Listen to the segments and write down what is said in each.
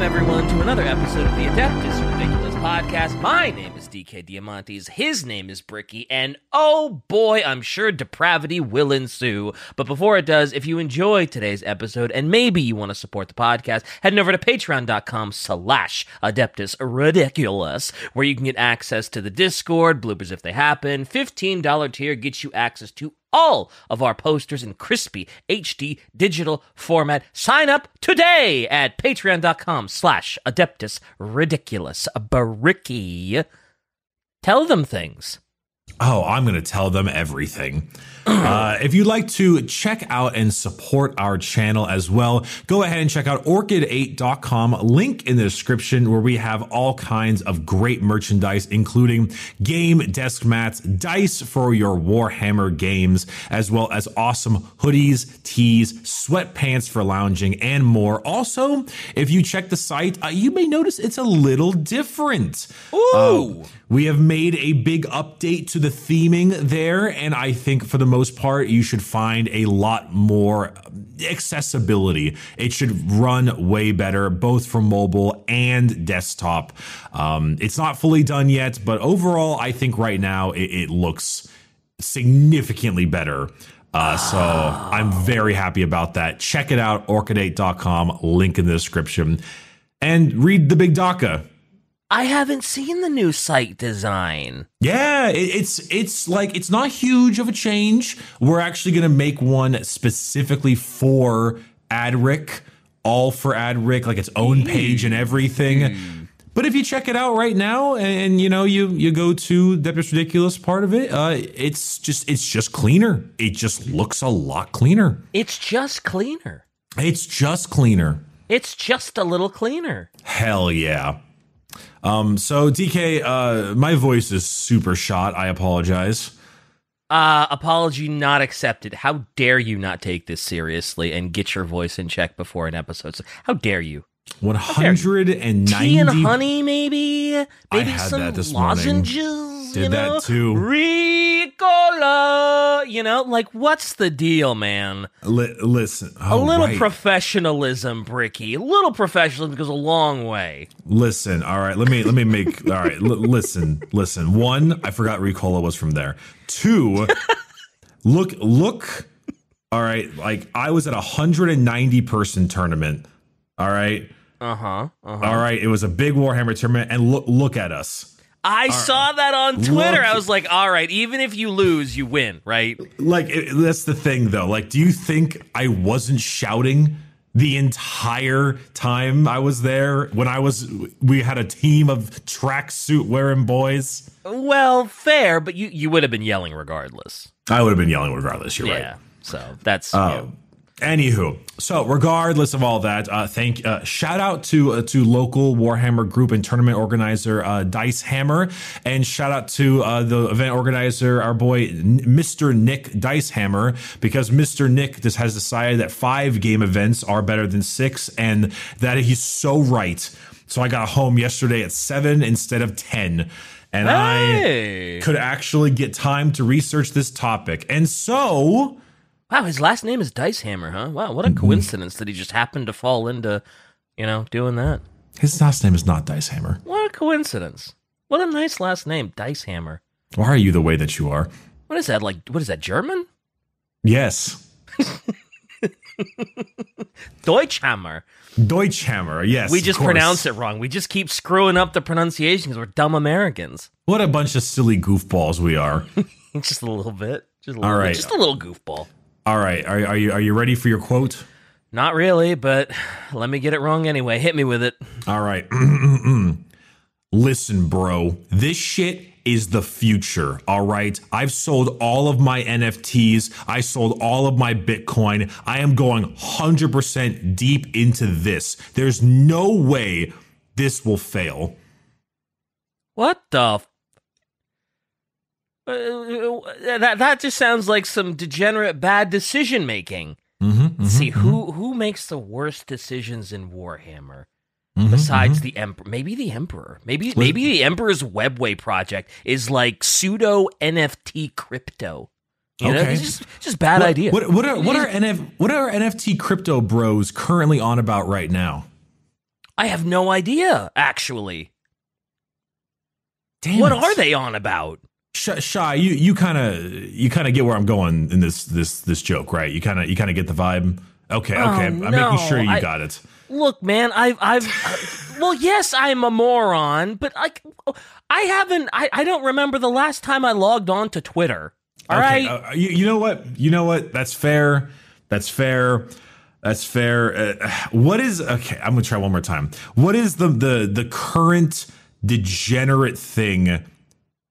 Welcome, everyone, to another episode of the Adeptus Ridiculous podcast. My name is DK Diamantes. His name is Bricky. And oh boy, I'm sure depravity will ensue. But before it does, if you enjoy today's episode and maybe you want to support the podcast, head over to patreon.com slash Adeptus Ridiculous, where you can get access to the Discord, bloopers if they happen. $15 tier gets you access to all of our posters in crispy HD digital format. Sign up today at patreon.com slash adeptus ridiculous. Bricky. Tell them things. Oh, I'm going to tell them everything. Uh, if you'd like to check out and support our channel as well, go ahead and check out orchid8.com. Link in the description where we have all kinds of great merchandise, including game desk mats, dice for your Warhammer games, as well as awesome hoodies, tees, sweatpants for lounging, and more. Also, if you check the site, uh, you may notice it's a little different. Ooh. Uh, we have made a big update to the theming there, and I think for the most part, you should find a lot more accessibility. It should run way better, both for mobile and desktop. Um, it's not fully done yet, but overall, I think right now it, it looks significantly better. Uh, so I'm very happy about that. Check it out, orchid8.com, link in the description. And read the big DACA. I haven't seen the new site design. Yeah, it, it's it's like it's not huge of a change. We're actually going to make one specifically for Adric, all for Adric, like its own page and everything. But if you check it out right now, and, you know you you go to Deptus Ridiculous part of it, uh, it's just it's just cleaner. It just looks a lot cleaner. It's just cleaner. It's just cleaner. It's just a little cleaner. Hell yeah. Um, so DK, uh, my voice is super shot. I apologize. Uh, apology not accepted. How dare you not take this seriously and get your voice in check before an episode? So how dare you? One hundred and ninety. and Tea and honey, maybe. Maybe some that this morning. Did you that know? too. Ricola. You know, like what's the deal, man? Li- listen, A oh, little right. professionalism, Bricky. A little professionalism goes a long way. listen. All right, let me let me make. all right, l- listen, listen. One, I forgot Ricola was from there. Two, look, look. All right, like I was at a hundred and ninety person tournament. All right, Uh huh. Uh-huh. all right. It was a big Warhammer tournament, and look, look at us. I saw that on Twitter. Look- I was like, all right, even if you lose, you win, right? Like that's the thing, though. Like, do you think I wasn't shouting? The entire time I was there, when I was, we had a team of tracksuit wearing boys. Well, fair, but you, you would have been yelling regardless. I would have been yelling regardless. You're right. Yeah. right. So that's Oh. Anywho, so regardless of all that, uh, thank uh, shout out to uh, to local Warhammer group and tournament organizer uh, Dice Hammer, and shout out to uh, the event organizer, our boy Mr. Nick Dice Hammer, because Mr. Nick just has decided that five game events are better than six, and that he's so right. So I got home yesterday at seven instead of ten, and Hey. I could actually get time to research this topic, and so. Wow. His last name is Dice Hammer, huh? Wow, what a Mm-hmm. coincidence that he just happened to fall into, you know, doing that. His last name is not Dice Hammer. What a coincidence! What a nice last name, Dice Hammer. Why are you the way that you are? What is that? Like, what is that? German? Yes. Deutschhammer. Deutschhammer. Yes. We just pronounce it wrong. We just keep screwing up the pronunciation because we're dumb Americans. What a bunch of silly goofballs we are. just a little bit. Just a All little bit. Just a little goofball. All right. Are, are you are you ready for your quote? Not really, but let me get it wrong anyway. Hit me with it. All right. Listen, bro. This shit is the future. All right. I've sold all of my NFTs. I sold all of my Bitcoin. I am going 100% deep into this. There's no way this will fail. What the? F- Uh, that that just sounds like some degenerate bad decision making. Mm-hmm, See who who makes the worst decisions in Warhammer mm-hmm, besides the emperor? Maybe the emperor. Maybe maybe the emperor's webway project is like pseudo NFT crypto. You know, Okay. it's just just bad what, idea. What, what are what are NF what are NFT crypto bros currently on about right now? I have no idea, actually. Damn what it. are they on about? Sh- shy, you you kind of you kind of get where I'm going in this this this joke, right? You kind of you kind of get the vibe. Okay, okay, Oh, I'm no, making sure you I- got it. Look, man, I've, I've, uh, well, yes, I'm a moron, but like, I haven't, I, I don't remember the last time I logged on to Twitter. All okay, right, uh, you, you know what? You know what? That's fair. That's fair. That's fair. Uh, what is okay? I'm gonna try one more time. What is the the the current degenerate thing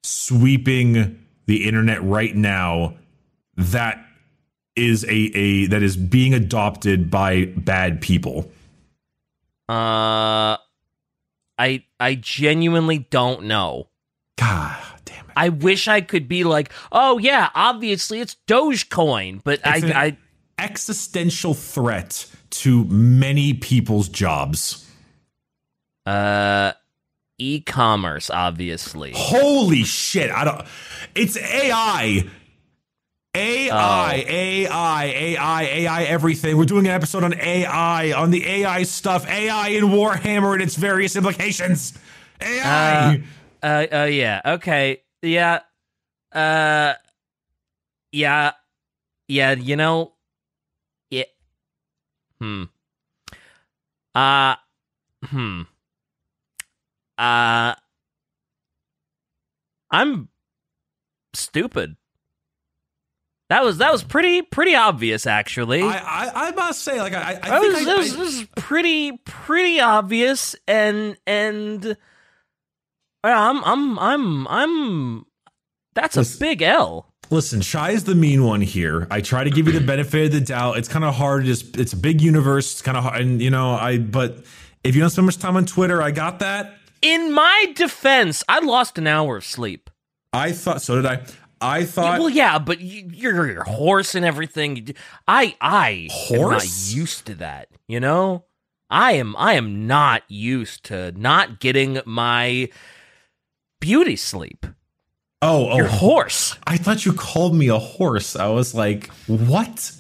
sweeping the internet right now that is a a that is being adopted by bad people? uh, I, I genuinely don't know. God damn it! I wish I could be like, oh yeah, obviously it's Dogecoin, but It's an I, I, existential threat to many people's jobs. uh, e-commerce, obviously. Holy shit! I don't. It's AI. AI, Oh. AI, AI, AI, everything. We're doing an episode on AI, on the AI stuff, AI in Warhammer and its various implications. AI. Uh, uh, yeah, okay, yeah, uh, yeah, yeah, you know, yeah, hmm, uh, hmm, uh, I'm stupid. That was that was pretty pretty obvious, actually. I, I, I must say, like, I, I think was, I, was, I- was pretty pretty obvious and and I'm I'm I'm I'm that's a Listen. big L. Listen, Shy is the mean one here. I try to give you the benefit of the doubt. It's kind of hard. Just it's a big universe. It's kind of hard, and you know, I. But if you don't spend much time on Twitter, I got that. In my defense, I lost an hour of sleep. I thought so. Did I? I thought. well, yeah, but you, you're your horse and everything. I I am not Horse? used to that. You know, I am I am not used to not getting my beauty sleep. oh, Your oh, horse. I thought you called me a horse. I was like, what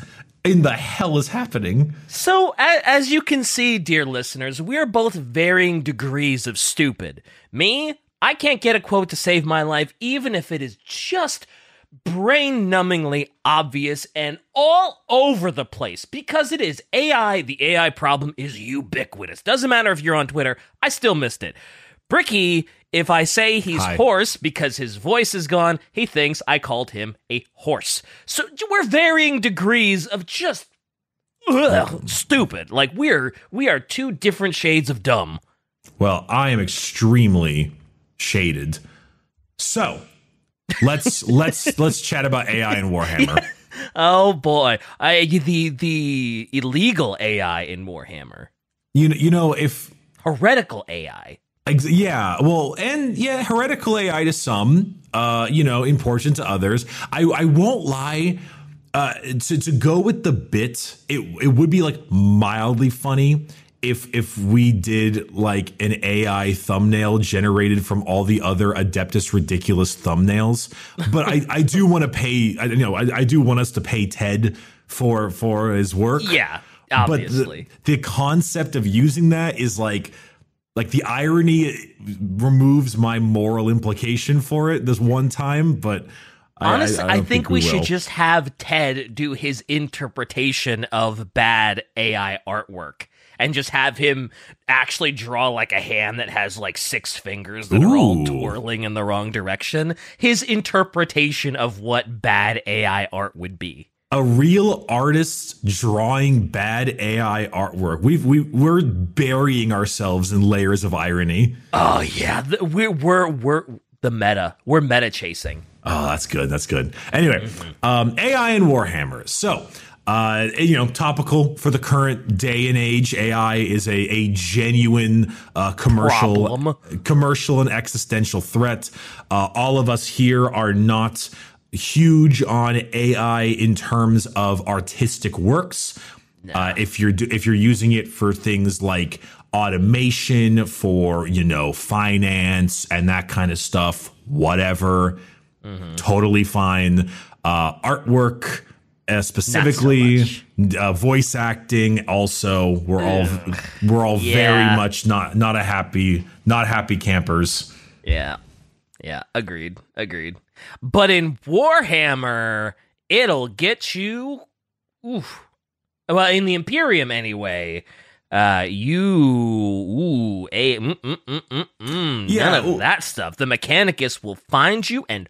in the hell is happening? So, as you can see, dear listeners, we are both varying degrees of stupid. Me, I can't get a quote to save my life, even if it is just brain numbingly obvious and all over the place because it is AI. The AI problem is ubiquitous. Doesn't matter if you're on Twitter, I still missed it. Bricky, if I say he's Hi. horse because his voice is gone, he thinks I called him a horse. So we're varying degrees of just ugh, mm. stupid. Like we're we are two different shades of dumb. Well, I am extremely shaded. So let's let's let's chat about AI and Warhammer. Oh boy, I the the illegal AI in Warhammer, You you know if heretical AI. Yeah, well, and yeah, heretical AI to some, uh, you know, important to others. I I won't lie. Uh, to to go with the bit, it it would be like mildly funny if if we did like an AI thumbnail generated from all the other Adeptus ridiculous thumbnails. But I I do want to pay. I you know I, I do want us to pay Ted for for his work. Yeah, But obviously. the, the concept of using that is like like the irony removes my moral implication for it this one time but I- Honestly, I, don't think, we, should just have Ted do his interpretation of bad AI artwork and just have him actually draw like a hand that has like six fingers that are all twirling in the wrong direction. His interpretation of what bad AI art would be. A real artist drawing bad AI artwork. We've we we're burying ourselves in layers of irony. Oh yeah, we're we're we're the meta. We're meta chasing. Oh, that's good. That's good. Anyway, um, AI and Warhammer. So, uh, you know, topical for the current day and age. AI is a, a genuine uh, commercial, Problem. commercial and existential threat. Uh, all of us here are not huge on AI in terms of artistic works. Uh, if you're do- if you're using it for things like automation, for you know finance and that kind of stuff, whatever, totally fine. Uh, artwork, uh, specifically much. uh, voice acting. Also, we're all we're all Yeah. very much not not a happy not happy campers. Yeah. Yeah, agreed. Agreed. But in Warhammer, it'll get you oof. Well, in the Imperium anyway. Uh you ooh, a mm, mm, mm, mm, mm, Yeah, none ooh. of that stuff. The Mechanicus will find you and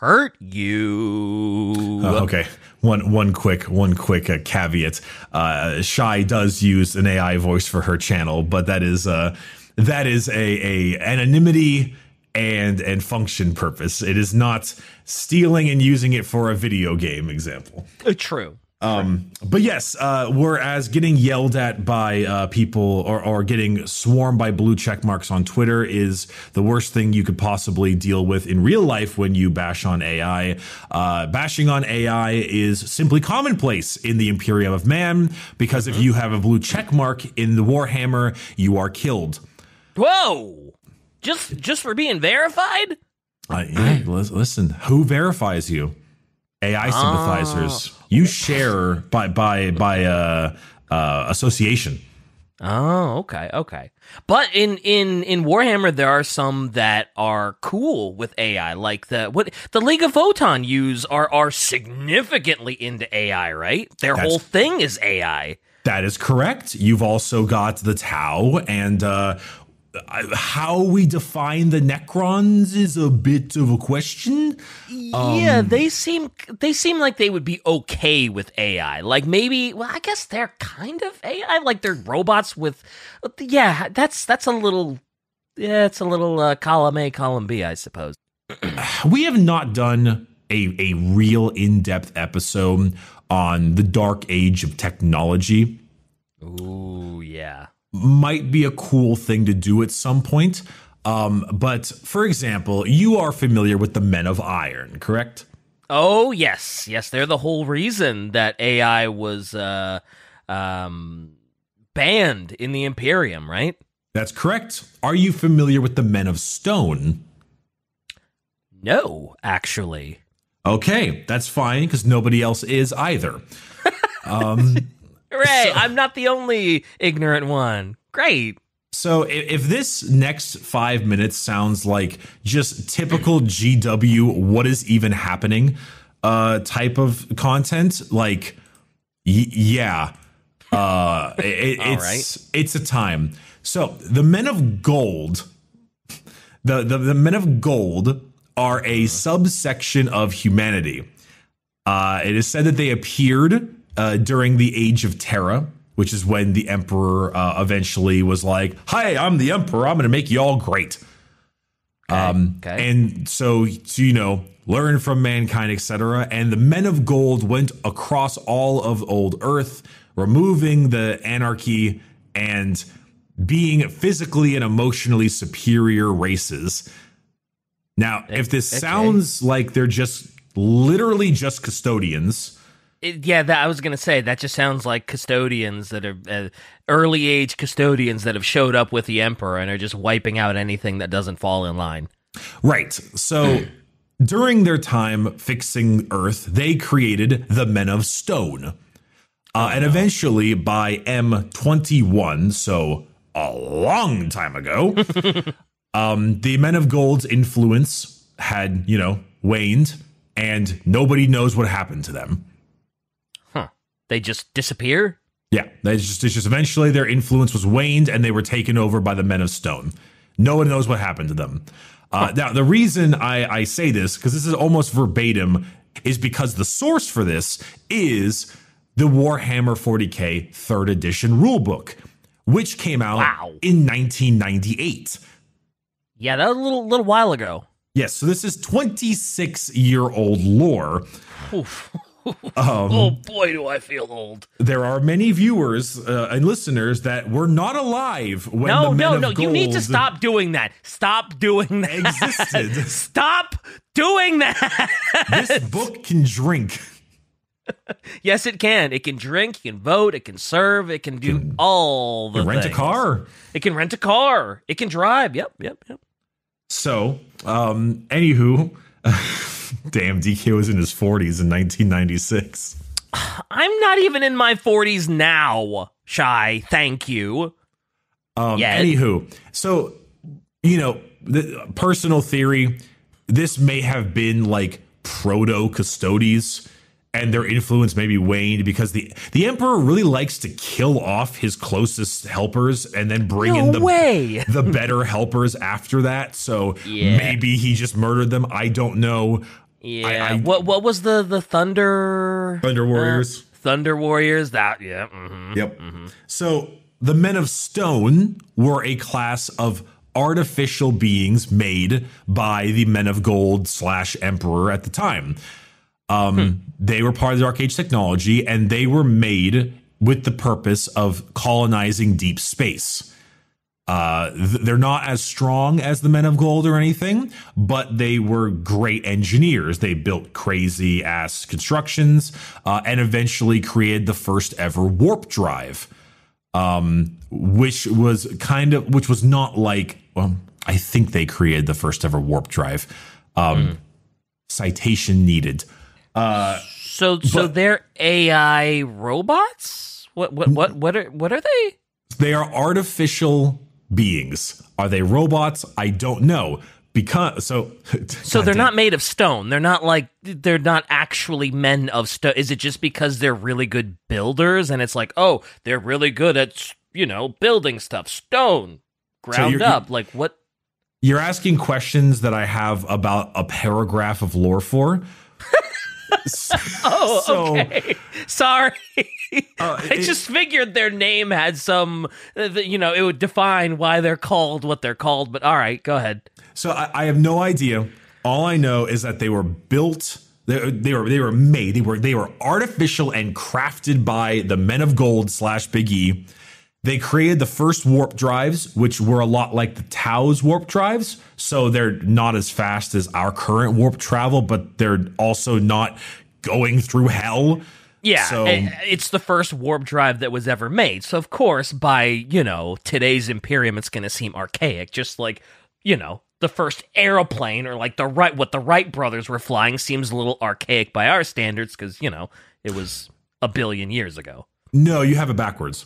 hurt you. Uh, okay, one one quick one quick uh, caveat. Uh, Shy does use an AI voice for her channel, but that is uh, that is a, a anonymity and and function purpose. It is not stealing and using it for a video game example. Uh, True. Um, but yes, uh, whereas getting yelled at by uh, people or, or getting swarmed by blue check marks on Twitter is the worst thing you could possibly deal with in real life when you bash on AI. Uh, bashing on AI is simply commonplace in the Imperium of Man because if you have a blue check mark in the Warhammer, you are killed. Whoa. Just just for being verified? Uh, yeah, lis- listen, who verifies you? AI sympathizers. You share by by by uh, uh, association. Oh, okay, okay. But in in in Warhammer, there are some that are cool with AI, like the what the League of Votann use are are significantly into AI, right? Their That's- whole thing is AI. That is correct. You've also got the Tau, and uh, how we define the Necrons is a bit of a question. yeah, they seem they seem like they would be okay with AI. Like maybe, well, I guess they're kind of AI. Like they're robots with, yeah. That's that's a little, yeah, it's a little uh, column A, column B, I suppose. We have not done a, a real in depth episode on the dark age of technology. Ooh, yeah. Might be a cool thing to do at some point. Um, but for example, you are familiar with the Men of Iron, correct? Oh yes, yes, they're the whole reason that AI was uh, um, banned in the Imperium, right? That's correct. Are you familiar with the Men of Stone? No, actually. Okay, that's fine because nobody else is either. Um, Hooray! I'm not the only ignorant one. Great. so if this next five minutes sounds like just typical GW, what is even happening uh, type of content, like, y- yeah, uh, it, it's it's a time. So the Men of Gold, the the, the Men of Gold are a subsection of humanity. Uh, it is said that they appeared uh, during the Age of Terra, which is when the Emperor uh, eventually was like, "Hi, I'm the Emperor. I'm going to make you all great." Um, okay. And so, so, you know, learn from mankind, etc. And the Men of Gold went across all of old Earth, removing the anarchy and being physically and emotionally superior races. Now, if this okay. sounds like they're just literally just custodians, It- yeah, that I was gonna say. That just sounds like custodians that are uh, early age custodians that have showed up with the Emperor and are just wiping out anything that doesn't fall in line. Right. So during their time fixing Earth, they created the Men of Stone. Uh, and eventually, by M21, so a long time ago, um, the Men of Gold's influence had, you know, waned, and nobody knows what happened to them. They just disappear. Yeah, they just, it's just eventually their influence was waned and they were taken over by the Men of Stone. No one knows what happened to them. Uh, Now, the reason I, I say this, because this is almost verbatim, is because the source for this is the Warhammer 40k third edition rulebook, which came out Wow. in 1998. Yeah, that was a little little while ago. Yes, so this is 26 year old lore. Oof. Um, oh boy, do I feel old. there are many viewers uh, and listeners that were not alive when No, the Men no, of no. You need to stop doing that. Stop doing that. existed. Stop doing that. this book can drink. yes, it can. It can drink. It can vote. It can serve. It can do all the rent a car. It can rent a car. It can drive. Yep, yep, yep. So, um, anywho, damn, DK was in his 40s in 1996. I'm not even in my 40s now, Shy. Thank you. Um, Yet. Anywho, so you know, the personal theory. This may have been like proto custodes, and their influence maybe waned because the the emperor really likes to kill off his closest helpers and then bring in the way. the better helpers after that. So Yeah. maybe he just murdered them. I don't know. Yeah. I- what what was the the Thunder Thunder Warriors. Thunder Warriors? That yeah. mhm. Yep. So the Men of Stone were a class of artificial beings made by the Men of Gold slash Emperor at the time. Um, They were part of the Dark Age technology, and they were made with the purpose of colonizing deep space. Uh, th- they're not as strong as the Men of Gold or anything, but they were great engineers. They built crazy ass constructions uh, and eventually created the first ever warp drive, um, which was kind of, which was not like, well, I think they created the first ever warp drive. Um, Citation needed. So so they're AI robots? What what what what are what are they? They are artificial beings. Are they robots? I don't know. Because so So they're not made of stone. They're not like they're not actually men of stone. Is it just because they're really good builders and it's like, "Oh, they're really good at, you know, building stuff, stone, ground you're- up." Like what You're asking questions that I have about a paragraph of lore for. Oh, So- okay. Sorry. Uh, I it- just figured their name had some, uh, you know, it would define why they're called what they're called. But all right, go ahead. So I, I have no idea. All I know is that they were built. They, they were they were made. They were they were artificial and crafted by the Men of Gold slash Big E. They created the first warp drives, which were a lot like the Tau's warp drives. So they're not as fast as our current warp travel, but they're also not going through hell. Yeah, So- it's the first warp drive that was ever made. So of course, by you know today's Imperium, it's going to seem archaic. Just like you know the first aeroplane or like the right what the Wright brothers were flying seems a little archaic by our standards because you know it was a billion years ago. No, you have it backwards.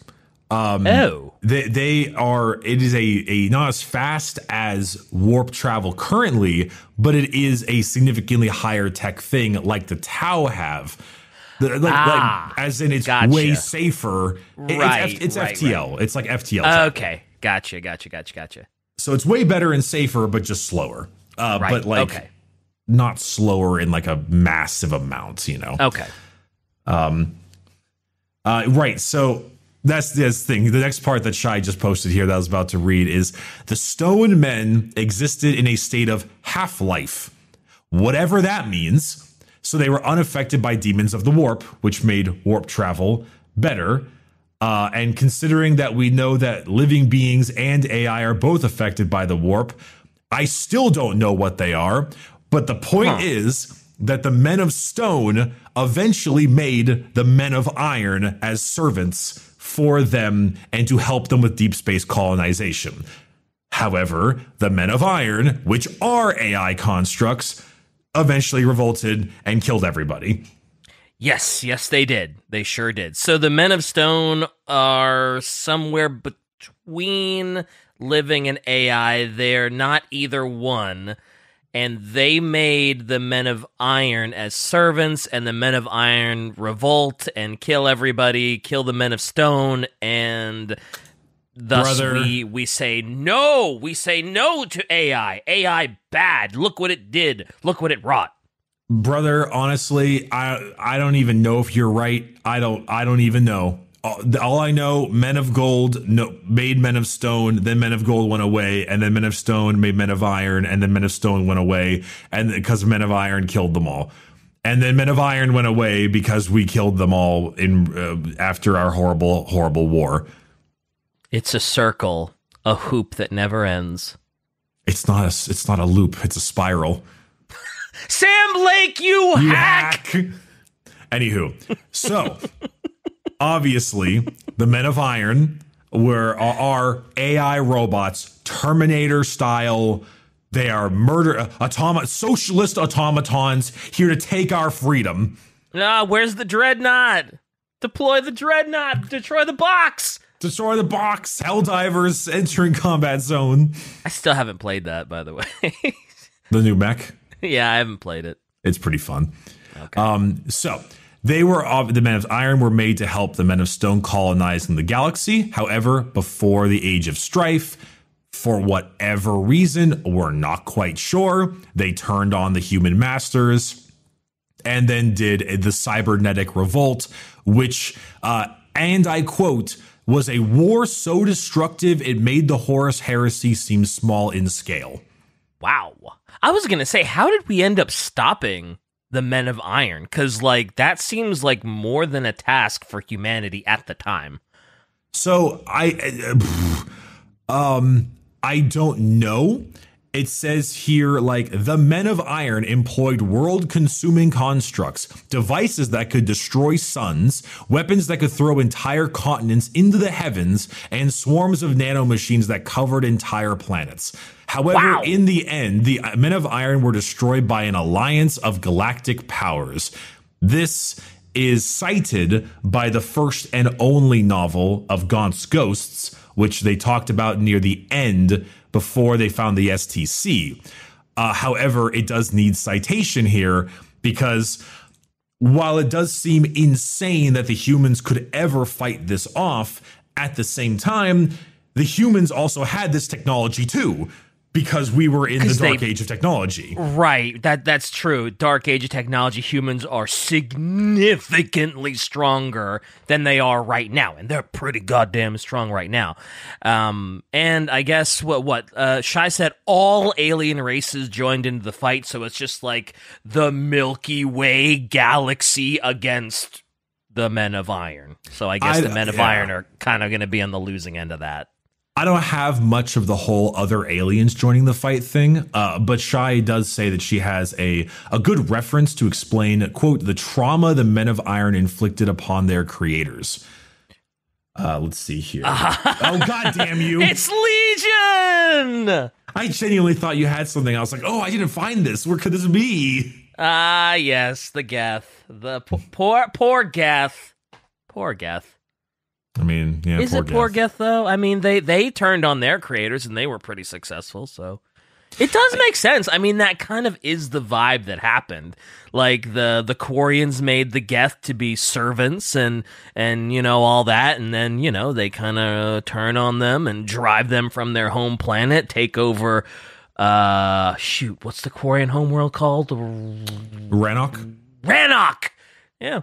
Um, Oh, They they are it is a a not as fast as warp travel currently, but it is a significantly higher tech thing like the Tau have. Like, Ah, like, as in it's gotcha. way safer. It- Right, it's, F- it's right, FTL. It's like FTL. tech. okay, gotcha, gotcha, gotcha, gotcha. So it's way better and safer, but just slower. Uh, Right, But like okay, not slower in like a massive amount. You know. okay. Um. Uh, right. So that's the thing. The next part that Shai just posted here that I was about to read is the stone men existed in a state of half life, whatever that means. So they were unaffected by demons of the warp, which made warp travel better. Uh, and considering that we know that living beings and AI are both affected by the warp, I still don't know what they are. But the point is that the men of stone eventually made the men of iron as servants for them and to help them with deep space colonization. However, the men of iron, which are AI constructs, eventually revolted and killed everybody. Yes, yes, they did. They sure did. So the Men of Stone are somewhere between living and AI. They're not either one. And they made the Men of Iron as servants, and the Men of Iron revolt and kill everybody, kill the Men of Stone, and thus Brother. we we say no. We say no to AI. AI bad. Look what it did. Look what it wrought. brother honestly i i don't even know if you're right i don't i don't even know all, i know men of gold no, made men of stone then men of gold went away and then men of stone made men of iron and then men of stone went away and because men of iron killed them all and then men of iron went away because we killed them all in uh, after our horrible horrible war It's a circle, a hoop that never ends. it's not a it's not a loop it's a spiral Sam Lake, you, You hack! hack. Anywho, so obviously the Men of Iron were are, AI robots, Terminator style. They are murder automa- socialist automatons here to take our freedom. Ah, where's the dreadnought? Deploy the dreadnought. Destroy the box. Destroy the box. Helldivers entering combat zone. I still haven't played that, by the way. The new mech. yeah, I haven't played it. It's pretty fun. Um, so they were the Men of Iron were made to help the Men of Stone colonizing the galaxy. However, before the Age of Strife, for whatever reason, we're not quite sure, they turned on the human masters and then did the cybernetic revolt, which, uh, and I quote, was a war so destructive it made the Horus heresy seem small in scale. Wow. I was going to say, how did we end up stopping the Men of Iron? Because, like, that seems like more than a task for humanity at the time. So I, uh, um, I don't know. It says here like the men of iron employed world consuming constructs, devices that could destroy suns, weapons that could throw entire continents into the heavens, and swarms of nanomachines that covered entire planets. However, Wow. in the end, the men of iron were destroyed by an alliance of galactic powers. This is cited by the first and only novel of Gaunt's Ghosts, which they talked about near the end before they found the STC. Uh, however, it does need citation here because while it does seem insane that the humans could ever fight this off, at the same time, the humans also had this technology too, because we were in the dark they- age of technology. Right. That that's true. Dark Age of technology, humans are significantly stronger than they are right now, and they're pretty goddamn strong right now. Um, and I guess what what uh, Shai said, all alien races joined into the fight, so it's just like the Milky Way galaxy against the Men of Iron. So I guess I- the Men of yeah. Iron are kind of going to be on the losing end of that. I don't have much of the whole other aliens joining the fight thing, uh, but Shai does say that she has a, a good reference to explain, quote, the trauma the men of iron inflicted upon their creators. Uh, let's see here. oh, god damn you. It's Legion. I genuinely thought you had something. I was like, oh, I didn't find this. Where could this be? Ah, yes, the Geth. The po- poor, poor Geth. Poor Geth. I mean, yeah. Is it poor Geth though? I mean, they they turned on their creators and they were pretty successful. So it does make sense. I mean, that kind of is the vibe that happened. Like the the Quarians made the Geth to be servants and and you know all that, and then you know they kind of turn on them and drive them from their home planet, take over. Uh, shoot, what's the Quarian homeworld called? Rannoch? Rannoch. Yeah.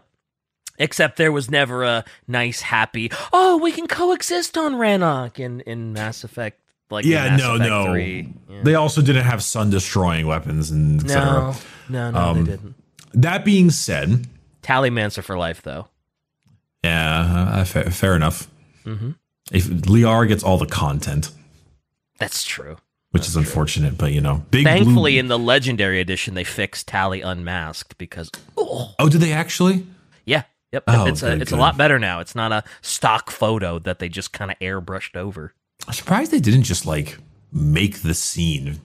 Except there was never a nice, happy. Oh, we can coexist on Rannoch in in Mass Effect. Like Yeah, Mass no, Effect no. 3. Yeah. They also didn't have sun destroying weapons and etc. No, no, no, Um, they didn't. That being said, Tallymancer for life, though. yeah, uh, fa- fair enough. Mhm. If Liara gets all the content, That's true. which is unfortunate, but you know, big Thankfully, blue. in the Legendary Edition, they fixed Tali unmasked because oh oh, did they actually? yeah, yep, Oh, it's a good, it's a lot better now. It's not a stock photo that they just kind of airbrushed over. I'm surprised they didn't just like make the scene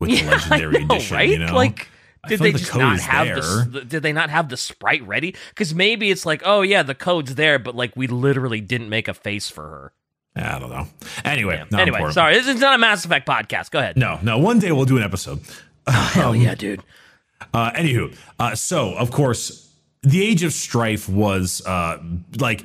with the legendary know, edition. right? You know, Like, did they like just not have the? Did they not have the sprite ready? Because maybe it's like, oh yeah, the code's there, but like we literally didn't make a face for her. I don't know. Anyway, Yeah. not Anyway, important. sorry, this is not a Mass Effect podcast. Go ahead. No, no. One day we'll do an episode. Hell yeah, dude. Uh, anywho, uh, so of course, the Age of Strife was uh, like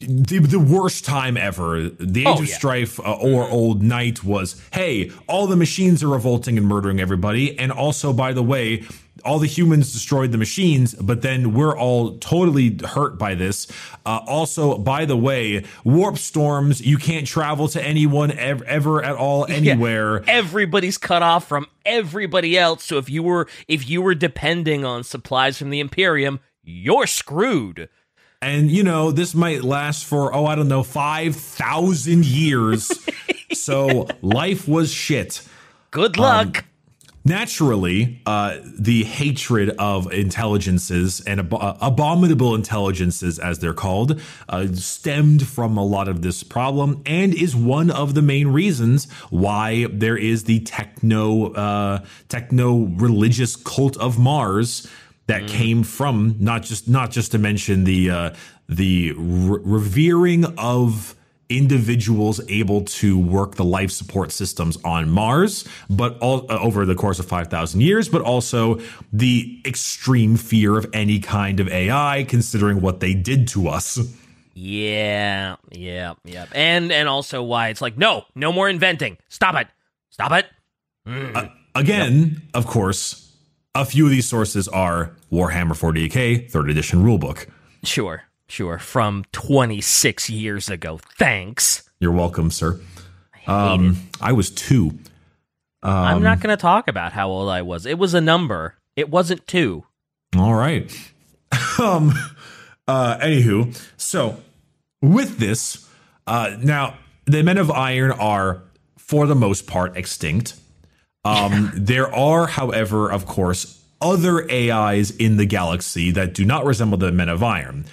the, the worst time ever. The Age Oh, of yeah. Mm-hmm. Strife uh, or Old Night was hey, all the machines are revolting and murdering everybody. And also, by the way, all the humans destroyed the machines, but then we're all totally hurt by this. Uh, also, by the way, warp storms, you can't travel to anyone ever, ever at all, anywhere. Everybody's cut off from everybody else. So if you were if you were depending on supplies from the Imperium, you're screwed. And you know, this might last for oh, I don't know, 5,000 years. so life was shit. Good Um, luck. Naturally, uh, the hatred of intelligences and ab- uh, abominable intelligences, as they're called, uh, stemmed from a lot of this problem and is one of the main reasons why there is the techno uh, techno religious cult of Mars that came from not just not just to mention the uh, the re- revering of individuals able to work the life support systems on Mars, but all uh, over the course of 5,000 years, but also the extreme fear of any kind of AI, considering what they did to us. Yeah, yeah, yeah. And and also why it's like, no, no more inventing. Stop it. Stop it. Uh, again, of course, a few of these sources are Warhammer 40k, third edition rulebook. Sure, sure. From 26 years ago. Thanks. You're welcome, sir. I, Um, I was two. I'm Um, not going to talk about how old I was. It was a number. It wasn't two. All right. um, uh, anywho, so with this, uh, now the Men of Iron are, for the most part, extinct. Um, there are, however, of course, other AIs in the galaxy that do not resemble the Men of Iron.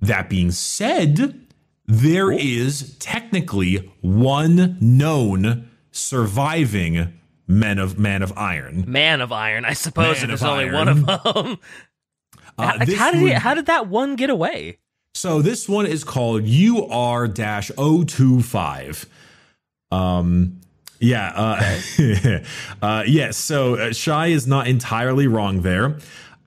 That being said, there is technically one known surviving Men of Man of Iron. Man of Iron. I suppose Man there's only Iron. one of them. Uh, how, how did he, would- how did that one get away? So this one is called UR-025. Um yeah, uh, uh yeah, so uh, Shy is not entirely wrong there.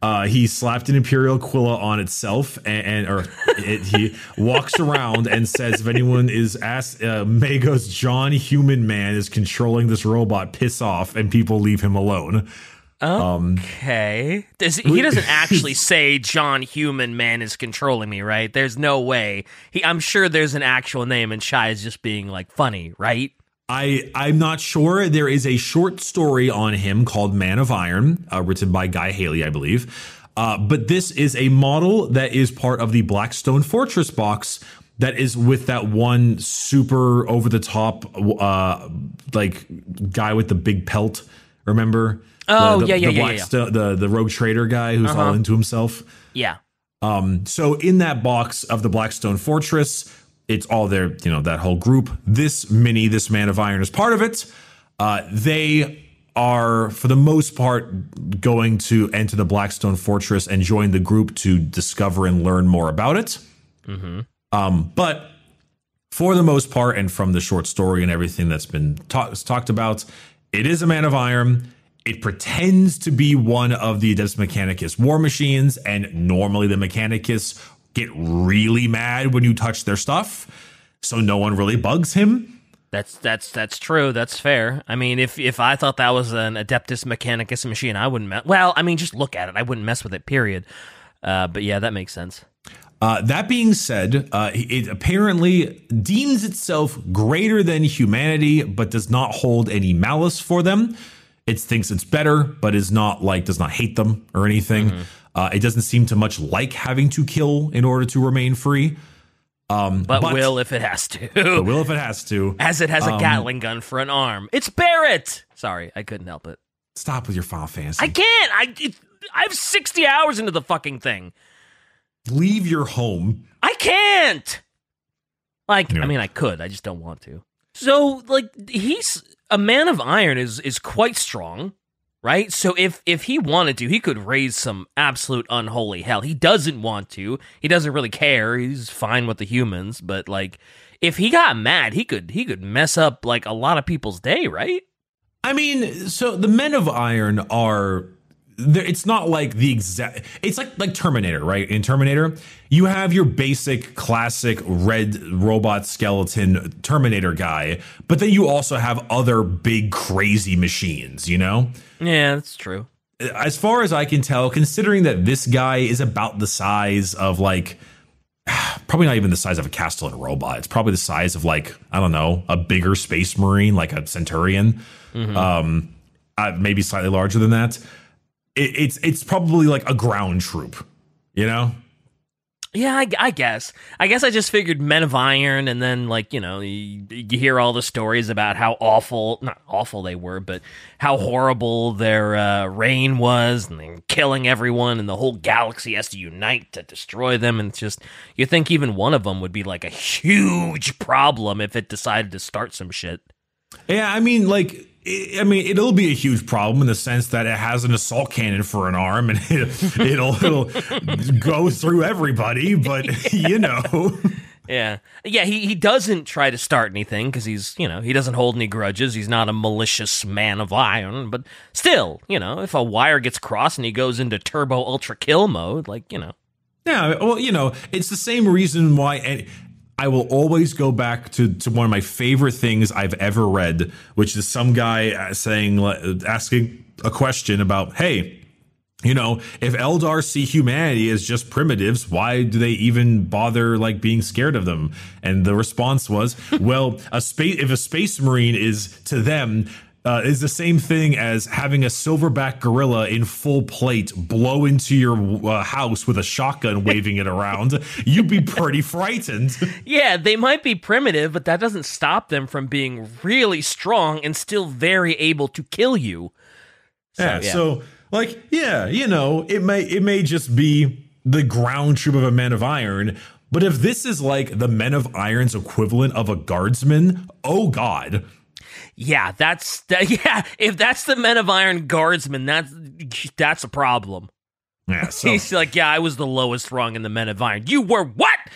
Uh, he slapped an Imperial Aquila on itself, and, and or it, he walks around and says, "If anyone is asked, uh, Magos John Human Man is controlling this robot. Piss off, and people leave him alone." Um, Okay. Does, he doesn't actually say John Human Man is controlling me, right? There's no way. He I'm sure there's an actual name and Shy is just being like funny, right? I I'm not sure. There is a short story on him called Man of Iron, uh, written by Guy Haley, I believe. Uh, but this is a model that is part of the Blackstone Fortress box that is with that one super over the top uh, like guy with the big pelt. Remember? Oh, the, the, yeah, yeah, the yeah, yeah, the the rogue trader guy who's all into himself. Yeah. Um, so in that box of the Blackstone Fortress, it's all there, you know, that whole group. This mini, this Man of Iron is part of it. Uh, they are, for the most part, going to enter the Blackstone Fortress and join the group to discover and learn more about it. Um, but for the most part, and from the short story and everything that's been ta- talked about, it is a Man of Iron. It pretends to be one of the Adeptus Mechanicus war machines, and normally the Mechanicus get really mad when you touch their stuff, so no one really bugs him. That's that's that's true. That's fair. I mean, if if I thought that was an Adeptus Mechanicus machine, I wouldn't. Me- well, I mean, just look at it. I wouldn't mess with it. Period. Uh, but yeah, that makes sense. Uh, that being said, uh, it apparently deems itself greater than humanity, but does not hold any malice for them. It thinks it's better, but is not like does not hate them or anything. Uh, it doesn't seem to much like having to kill in order to remain free. Um, But, will if it has to. but will if it has to. as it has a Um, Gatling gun for an arm. It's Barret. Sorry, I couldn't help it. Stop with your Final Fantasy. I can't. I it, I have sixty hours into the fucking thing. Leave your home. I can't. Like, I mean, I could. I just don't want to. So, like, he's a man of iron is is quite strong, right? So if if he wanted to, he could raise some absolute unholy hell. He doesn't want to. He doesn't really care. He's fine with the humans, but like, if he got mad, he could he could mess up like a lot of people's day, right? I mean, so the Men of Iron are. They're- It's not like the exact. It's like like Terminator, right? In Terminator, you have your basic classic red robot skeleton Terminator guy, but then you also have other big crazy machines. You know, Yeah, that's true. as far as I can tell, considering that this guy is about the size of like. Probably not even the size of a Castellan robot. It's probably the size of like I don't know a bigger space marine, like a Centurion um, uh, maybe slightly larger than that. It, it's it's probably like a ground troop, you know. Yeah, I, I guess. I guess I just figured Men of Iron, and then like you know, you, you hear all the stories about how awful, not awful they were, but how horrible their uh, reign was, and they're killing everyone, and the whole galaxy has to unite to destroy them. And it's just you think even one of them would be like a huge problem if it decided to start some shit. Yeah, I mean, like I mean, it'll be a huge problem in the sense that it has an assault cannon for an arm, and it, it'll it'll go through everybody. But you know, Yeah, yeah. He he doesn't try to start anything because he's you know he doesn't hold any grudges. He's not a malicious man of iron. But still, you know, if a wire gets crossed and he goes into turbo ultra kill mode, like you know, yeah. Well, you know, it's the same reason why. I will always go back to, to one of my favorite things I've ever read, which is some guy uh, saying, asking a question about, hey, you know, if Eldar see humanity as just primitives, why do they even bother like being scared of them? And the response was, well, a space if a space marine is to them uh, is the same thing as having a silverback gorilla in full plate blow into your uh, house with a shotgun waving it around. You'd be pretty frightened. Yeah, they might be primitive, but that doesn't stop them from being really strong and still very able to kill you. So, yeah, yeah. So, like, yeah, you know, it may it may just be the ground troop of a man of Iron, but if this is like the Men of Iron's equivalent of a guardsman, oh god. Yeah, that's that, yeah. If that's the Men of Iron guardsman, that's that's a problem. Yeah, so. he's like, yeah, I was the lowest rung in the Men of Iron. You were what?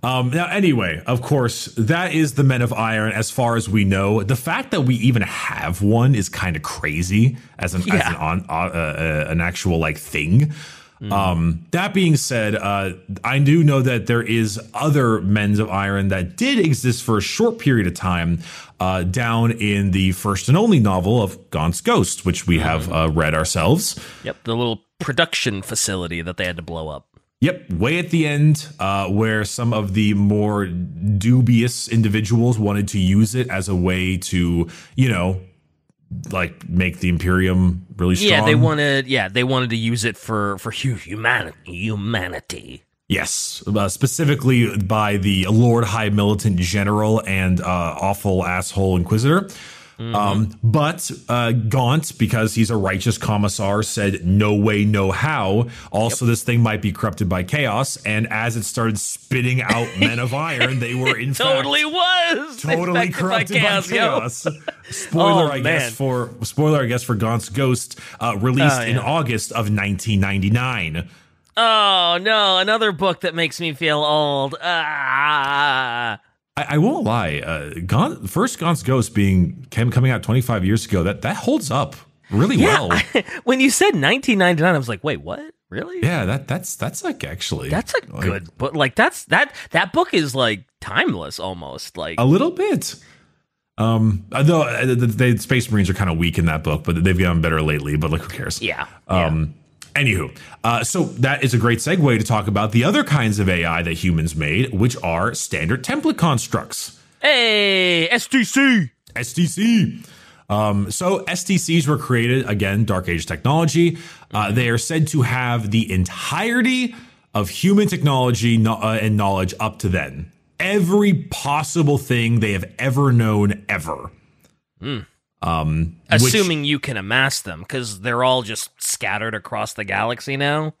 Um, now, anyway, of course, that is the Men of Iron as far as we know. The fact that we even have one is kind of crazy as an yeah. as an on uh, uh, an actual like thing. Mm. Um, that being said, uh, I do know that there is other men's of iron that did exist for a short period of time uh, down in the first and only novel of Gaunt's Ghost, which we have uh, read ourselves. Yep, the little production facility that they had to blow up. Yep, way at the end, uh, where some of the more dubious individuals wanted to use it as a way to, you know, like make the Imperium really strong. Yeah, they wanted. Yeah, they wanted to use it for for humanity. Humanity. Yes, uh, specifically by the Lord High Militant General and uh, awful asshole Inquisitor. Mm-hmm. Um, but uh, Gaunt, because he's a righteous commissar, said no way, no how. Also, yep. this thing might be corrupted by chaos. And as it started spitting out men of iron, they were in totally fact was totally corrupted by chaos. By chaos. spoiler, oh, I man. guess for spoiler, I guess for Gaunt's Ghost, uh, released oh, yeah. in August of 1999. Oh no, another book that makes me feel old. Ah. I, I won't lie. Uh, Gone, first Gaunt's Ghost being came, coming out 25 years ago, that that holds up really yeah, well. I, when you said 1999, I was like, wait, what? Really? Yeah, that that's that's like actually that's a like, good book. Like that's that that book is like timeless almost. Like a little bit. Um, though uh, the, the Space Marines are kind of weak in that book, but they've gotten better lately. But like, who cares? Yeah. Um, yeah. Anywho, uh, so that is a great segue to talk about the other kinds of AI that humans made, which are standard template constructs. Hey, STC. STC. Um, so STCs were created again, Dark Age technology. Uh, they are said to have the entirety of human technology no- uh, and knowledge up to then. Every possible thing they have ever known, ever. Mm. Um, Assuming which, you can amass them, because they're all just scattered across the galaxy now.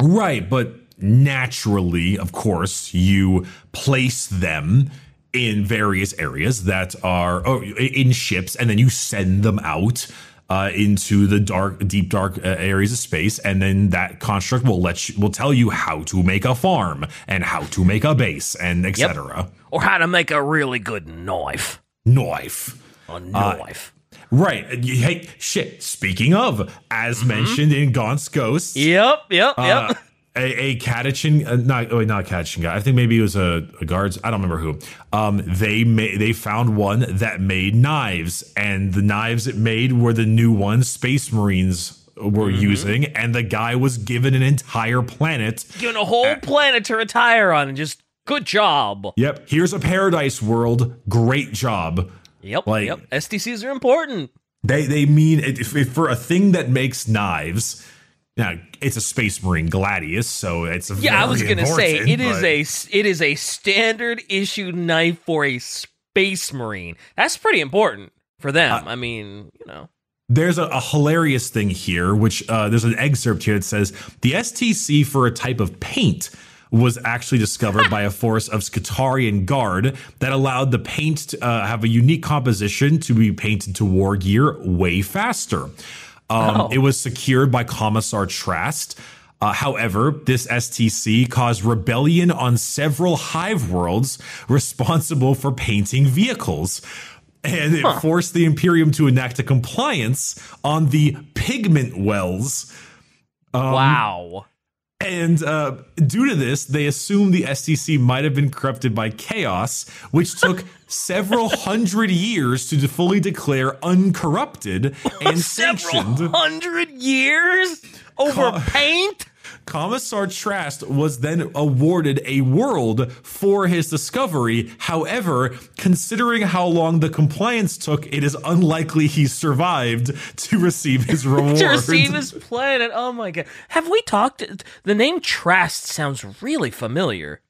Right, but naturally, of course, you place them in various areas that are oh, in ships, and then you send them out uh, into the dark, deep, dark uh, areas of space, and then that construct will let you will tell you how to make a farm and how to make a base and etc. Yep. Or how to make a really good knife. Knife. A knife. Uh, Right. Hey, shit. Speaking of, as mm-hmm. mentioned in Gaunt's Ghost. Yep, yep, uh, yep. A, a Catachan, uh, not oh, not a Catachan guy. I think maybe it was a, a guards. I don't remember who. Um, they made they found one that made knives, and the knives it made were the new ones Space Marines were mm-hmm. using, and the guy was given an entire planet, given a whole uh, planet to retire on, and just good job. Yep. Here's a paradise world. Great job. Yep. Like yep. STCs are important. They they mean if, if for a thing that makes knives. Now it's a Space Marine Gladius, so it's a yeah. I was gonna say it is a it is a standard issue knife for a Space Marine. That's pretty important for them. Uh, I mean, you know. There's a, a hilarious thing here, which uh, there's an excerpt here that says the STC for a type of paint was actually discovered by a force of Skitarian Guard that allowed the paint to uh, have a unique composition to be painted to war gear way faster. Um, Oh. It was secured by Commissar Trast. Uh, however, this STC caused rebellion on several hive worlds responsible for painting vehicles. And it forced the Imperium to enact a compliance on the pigment wells. Um, wow. And uh, due to this, they assumed the STC might have been corrupted by chaos, which took several hundred years to fully declare uncorrupted and Several sanctioned. hundred years over Co- paint? Commissar Trast was then awarded a world for his discovery. However, considering how long the compliance took, it is unlikely he survived to receive his reward. to receive his planet. Oh my god. Have we talked the name Trast sounds really familiar.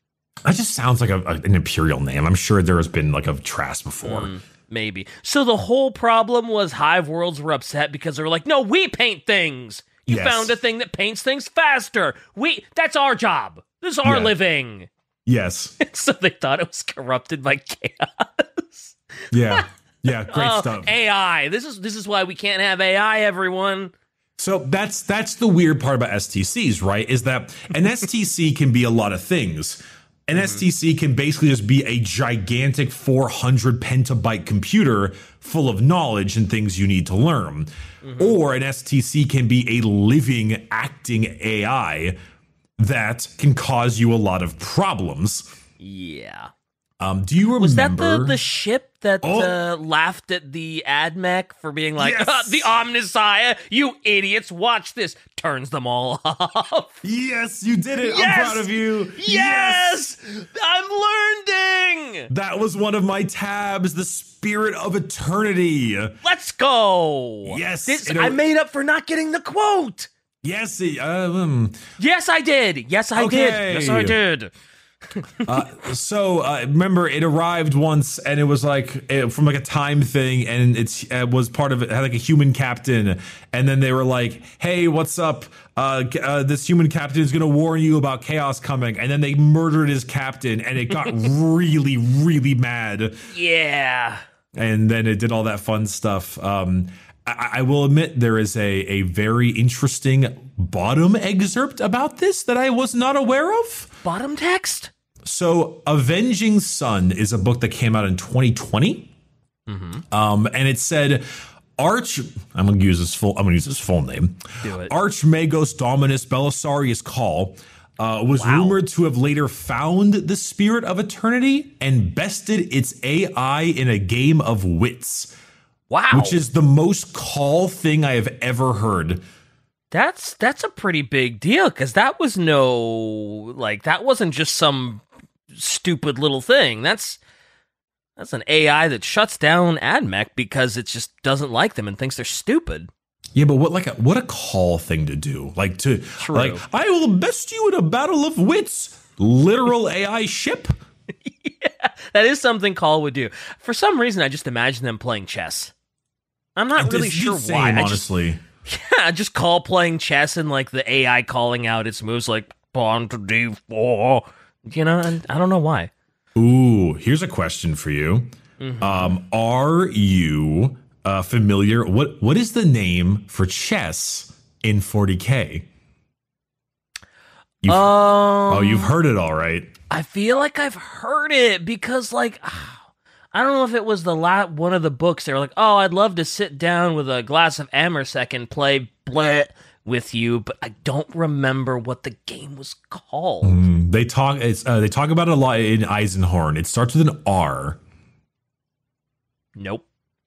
that just sounds like a, a- an imperial name. I'm sure there has been like a Trast before. Hmm, maybe. So the whole problem was Hive Worlds were upset because they were like, "No, we paint things. You Yes. found a thing that paints things faster. We that's our job. This is our Yeah. living." Yes. so they thought it was corrupted by chaos. Yeah. Yeah. Great Oh, stuff. AI. This is this is why we can't have AI. Everyone. So that's that's the weird part about STCs, right? Is that an STC can be a lot of things. An STC mm-hmm. can basically just be a gigantic 400 petabyte computer full of knowledge and things you need to learn. Mm-hmm. Or an STC can be a living, acting AI that can cause you a lot of problems. Yeah. Um, do you remember? Was that the the ship that Oh. uh, laughed at the AdMech for being like Yes. the Omnissiah? You idiots! Watch this. Turns them all off. yes, you did it. I'm proud of you. Yes, I'm learning. That was one of my tabs, the spirit of eternity. Let's go. Yes, this, I made up for not getting the quote. Yes, um, Yes, I did. Yes, I Okay. did. Yes, I did. so uh, remember it arrived once and it was like eh, from like a time thing and it's it was part of it had like a human captain and then they were like hey what's up uh, uh this human captain is going to warn you about chaos coming and then they murdered his captain and it got really really mad Yeah. and then it did all that fun stuff. Um, I, I will admit there is a a very interesting bottom excerpt about this that I was not aware of. Bottom text. So, Avenging Son is a book that came out in 2020, um, and it said. Arch, I'm gonna use his full. I'm gonna use his full name. Archmagos Dominus Belisarius Cawl uh, was Wow. rumored to have later found the spirit of eternity and bested its AI in a game of wits, Wow. which is the most Cawl thing I have ever heard. That's that's a pretty big deal because that was no like that wasn't just some stupid little thing. That's that's an AI that shuts down AdMech because it just doesn't like them and thinks they're stupid. Yeah, but what like a, what a Cawl thing to do? Like to True. like I will best you in a battle of wits. Literal AI ship. That is something Cawl would do. For some reason, I just imagine them playing chess. I'm not really It's sure same, why. I just, honestly. yeah, just Cawl playing chess and like the AI calling out its moves like pawn to d4. You know, and I don't know why. Ooh, here's a question for you. Mm-hmm. Um, are you uh, familiar? What what is the name for chess in 40k? You've, Um, oh, you've heard it all right. I feel like I've heard it because, like, I don't know if it was the la- one of the books. They were like, "Oh, I'd love to sit down with a glass of amasec and play Blit with you," but I don't remember what the game was called. Mm, They talk. It's, uh, they talk about it a lot in Eisenhorn. It starts with an R. Nope.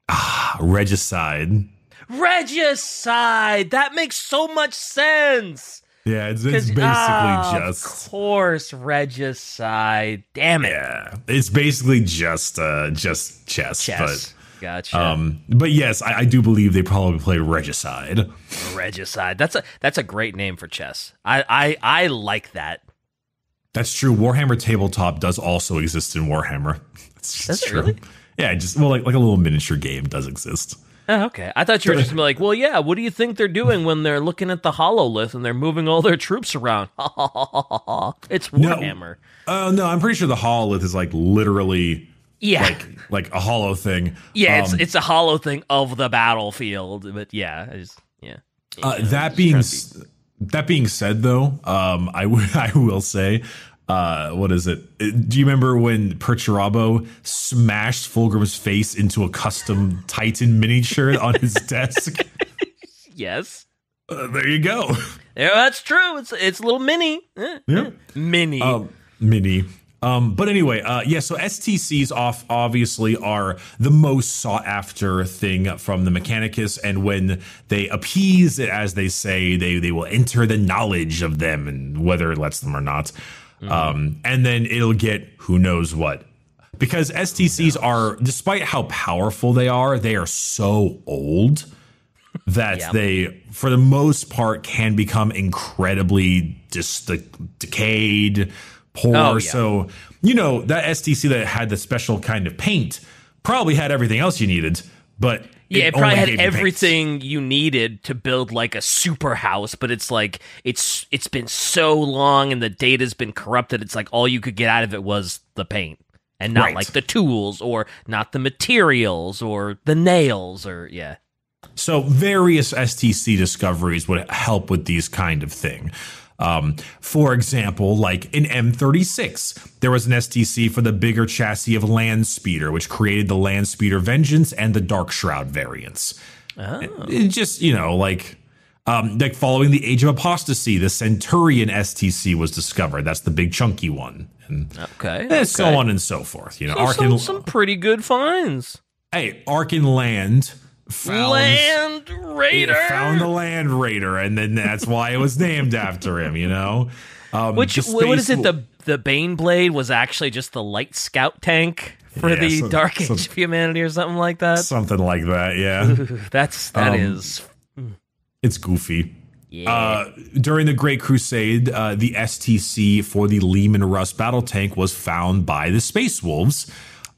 Ah, regicide. Regicide. That makes so much sense. Yeah, it's, it's basically ah, just. Of course, regicide. Damn it. Yeah, it's basically just uh just chess. Chess. Gotcha. But um, but yes, I, I do believe they probably play regicide. regicide. That's a that's a great name for chess. I I I like that. That's true. Warhammer Tabletop does also exist in Warhammer. Does true. really? Yeah, just well, like like a little miniature game does exist. Oh, okay. I thought you were just gonna be like, well, yeah. What do you think they're doing when they're looking at the hololith and they're moving all their troops around? it's Warhammer. Oh uh, no, I'm pretty sure the hololith is like literally Yeah. like like a hollow thing. yeah, it's Um, it's a hollow thing of the battlefield, but yeah, I just yeah. Uh, Yeah, that being trying to that being said, though, um, I w- I will say, uh, what is it? Uh, Do you remember when Perturabo smashed Fulgrim's face into a custom Titan miniature on his desk? yes. Uh, there you go. Yeah, that's true. It's it's a little mini, Eh, Yeah. mini. Um, mini. Um, but anyway, uh, yeah. So STCs off obviously are the most sought after thing from the Mechanicus, and when they appease it, as they say, they they will enter the knowledge of them, and whether it lets them or not. Um, and then it'll get who knows what. Because STCs are, despite how powerful they are, they are so old that Yeah. they, for the most part, can become incredibly dis- decayed, Oh, yeah. So, you know, that STC that had the special kind of paint probably had everything else you needed, but yeah, it only probably had gave you paint. everything you needed to build like a super house, but it's like it's it's been so long and the data's been corrupted. It's like all you could get out of it was the paint. And not Right. like the tools or not the materials or the nails or yeah. So various STC discoveries would help with these kind of thing. Um, for example, like in M36, there was an STC for the bigger chassis of Land Speeder, which created the Land Speeder Vengeance and the Dark Shroud variants. Oh. It just, you know, like um, like following the Age of Apostasy, the Centurion STC was discovered. That's the big chunky one, and, Okay. and so on and so forth. You know, So Ark some, some pretty good finds. hey, Arkhan Land found Land Raider. found the Land Raider, and then that's why it was named after him. You know, um, Which what is it? The the Bane Blade was actually just the light scout tank for Yeah, the some- Dark Age some- of Humanity or something like that. something like that? Yeah, That's that Um, is it's goofy. yeah. Uh, during the Great Crusade, uh, the STC for the Leman Russ battle tank was found by the Space Wolves.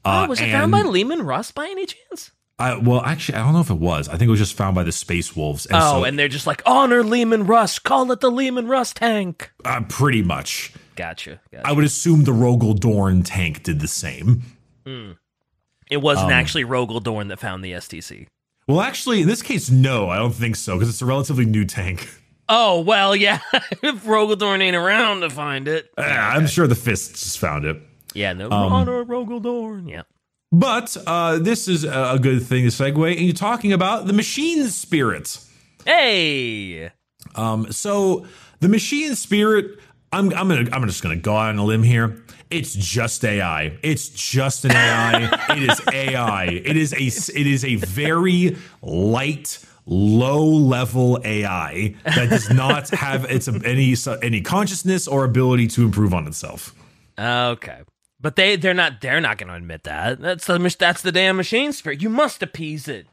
Uh, oh, was it found by Leman Russ by any chance? I, well, actually, I don't know if it was. I think it was just found by the Space Wolves. And oh, so, and they're just like honor Leman Russ, call it the Leman Russ tank. uh, pretty much. Gotcha. gotcha. I would assume the Rogal Dorn tank did the same. it wasn't um, actually Rogal Dorn that found the STC. Well, actually, in this case, no, I don't think so because it's a relatively new tank. Oh well, yeah. if Rogal Dorn ain't around to find it, Yeah, I'm sure the Fists found it. yeah, no Um, honor Rogal Dorn. Yeah. But uh, this is a good thing to segue into talking about the machine spirit. Hey. Um, so the machine spirit, I'm I'm gonna I'm just gonna go out on a limb here. It's just AI. It's just an AI. it is AI. It is a it is a very light, low level AI that does not have its any any consciousness or ability to improve on itself. Okay. But they they're not they're not going to admit that. That's the that's the damn machine spirit. You must appease it.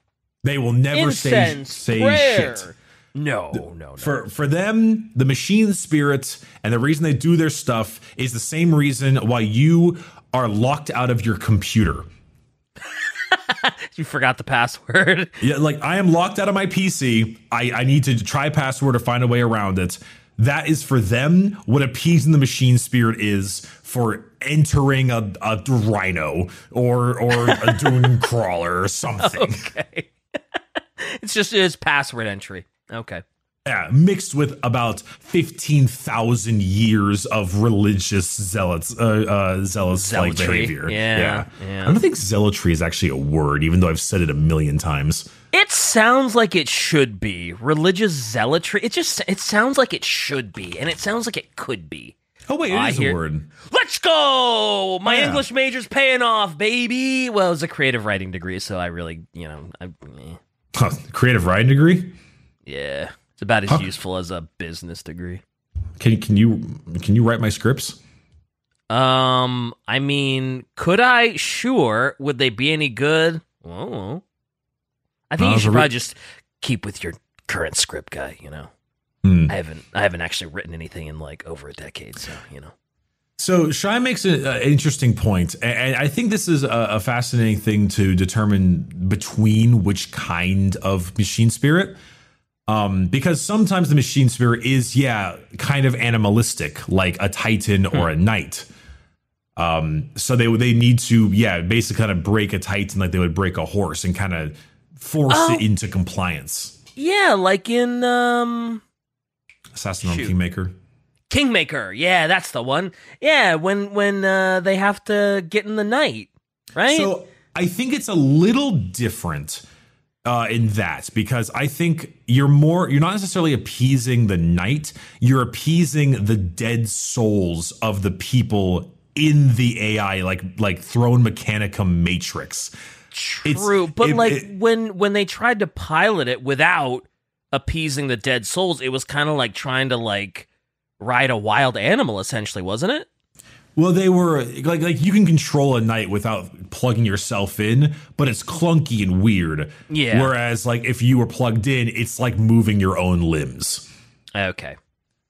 They will never say Incense, say prayer. shit. No, no, no. For for them, the machine spirits and the reason they do their stuff is the same reason why you are locked out of your computer. you forgot the password. Yeah, like I am locked out of my PC. I, I need to try password or find a way around it. That is for them what appeasing the machine spirit is for entering a, a rhino or or a dune crawler or something. okay. it's just it's password entry. Okay. Yeah, mixed with about fifteen thousand years of religious zealots, uh, uh, zealous like Zealotry. behavior. Yeah, yeah. I don't think zealotry is actually a word, even though I've said it a million times. It sounds like it should be religious zealotry. It just it sounds like it should be, and it sounds like it could be. Oh wait, it I is hear- a word. Let's go! My Yeah. English major's paying off, baby. Well, it's a creative writing degree, so I really, you know, I, eh. Huh, creative writing degree. yeah, it's about as Huh. useful as a business degree. Can you can you can you write my scripts? Um, I mean, could I? Sure. Would they be any good? Oh, I think Uh, you should re- probably just keep with your current script guy. You know, Hmm. I haven't, I haven't actually written anything in like over a decade, so you know. So Shai makes an interesting point, and I think this is a, a fascinating thing to determine between which kind of machine spirit. Um, because sometimes the machine spirit is, yeah, kind of animalistic, like a titan hmm. or a knight. Um, so they they need to, yeah, basically kind of break a titan like they would break a horse and kind of force oh. it into compliance. Yeah, like in um, Assassin on Kingmaker. Kingmaker, yeah, that's the one. Yeah, when when uh, they have to get in the knight, right? So I think it's a little different uh, in that because I think you're more you're not necessarily appeasing the knight, you're appeasing the dead souls of the people in the AI, like like Throne Mechanicum Matrix. True, it's, but it, like it, when when they tried to pilot it without appeasing the dead souls, it was kind of like trying to like ride a wild animal essentially, wasn't it? Well, they were like like you can control a knight without plugging yourself in, but it's clunky and weird. Yeah. Whereas like if you were plugged in, it's like moving your own limbs. Okay.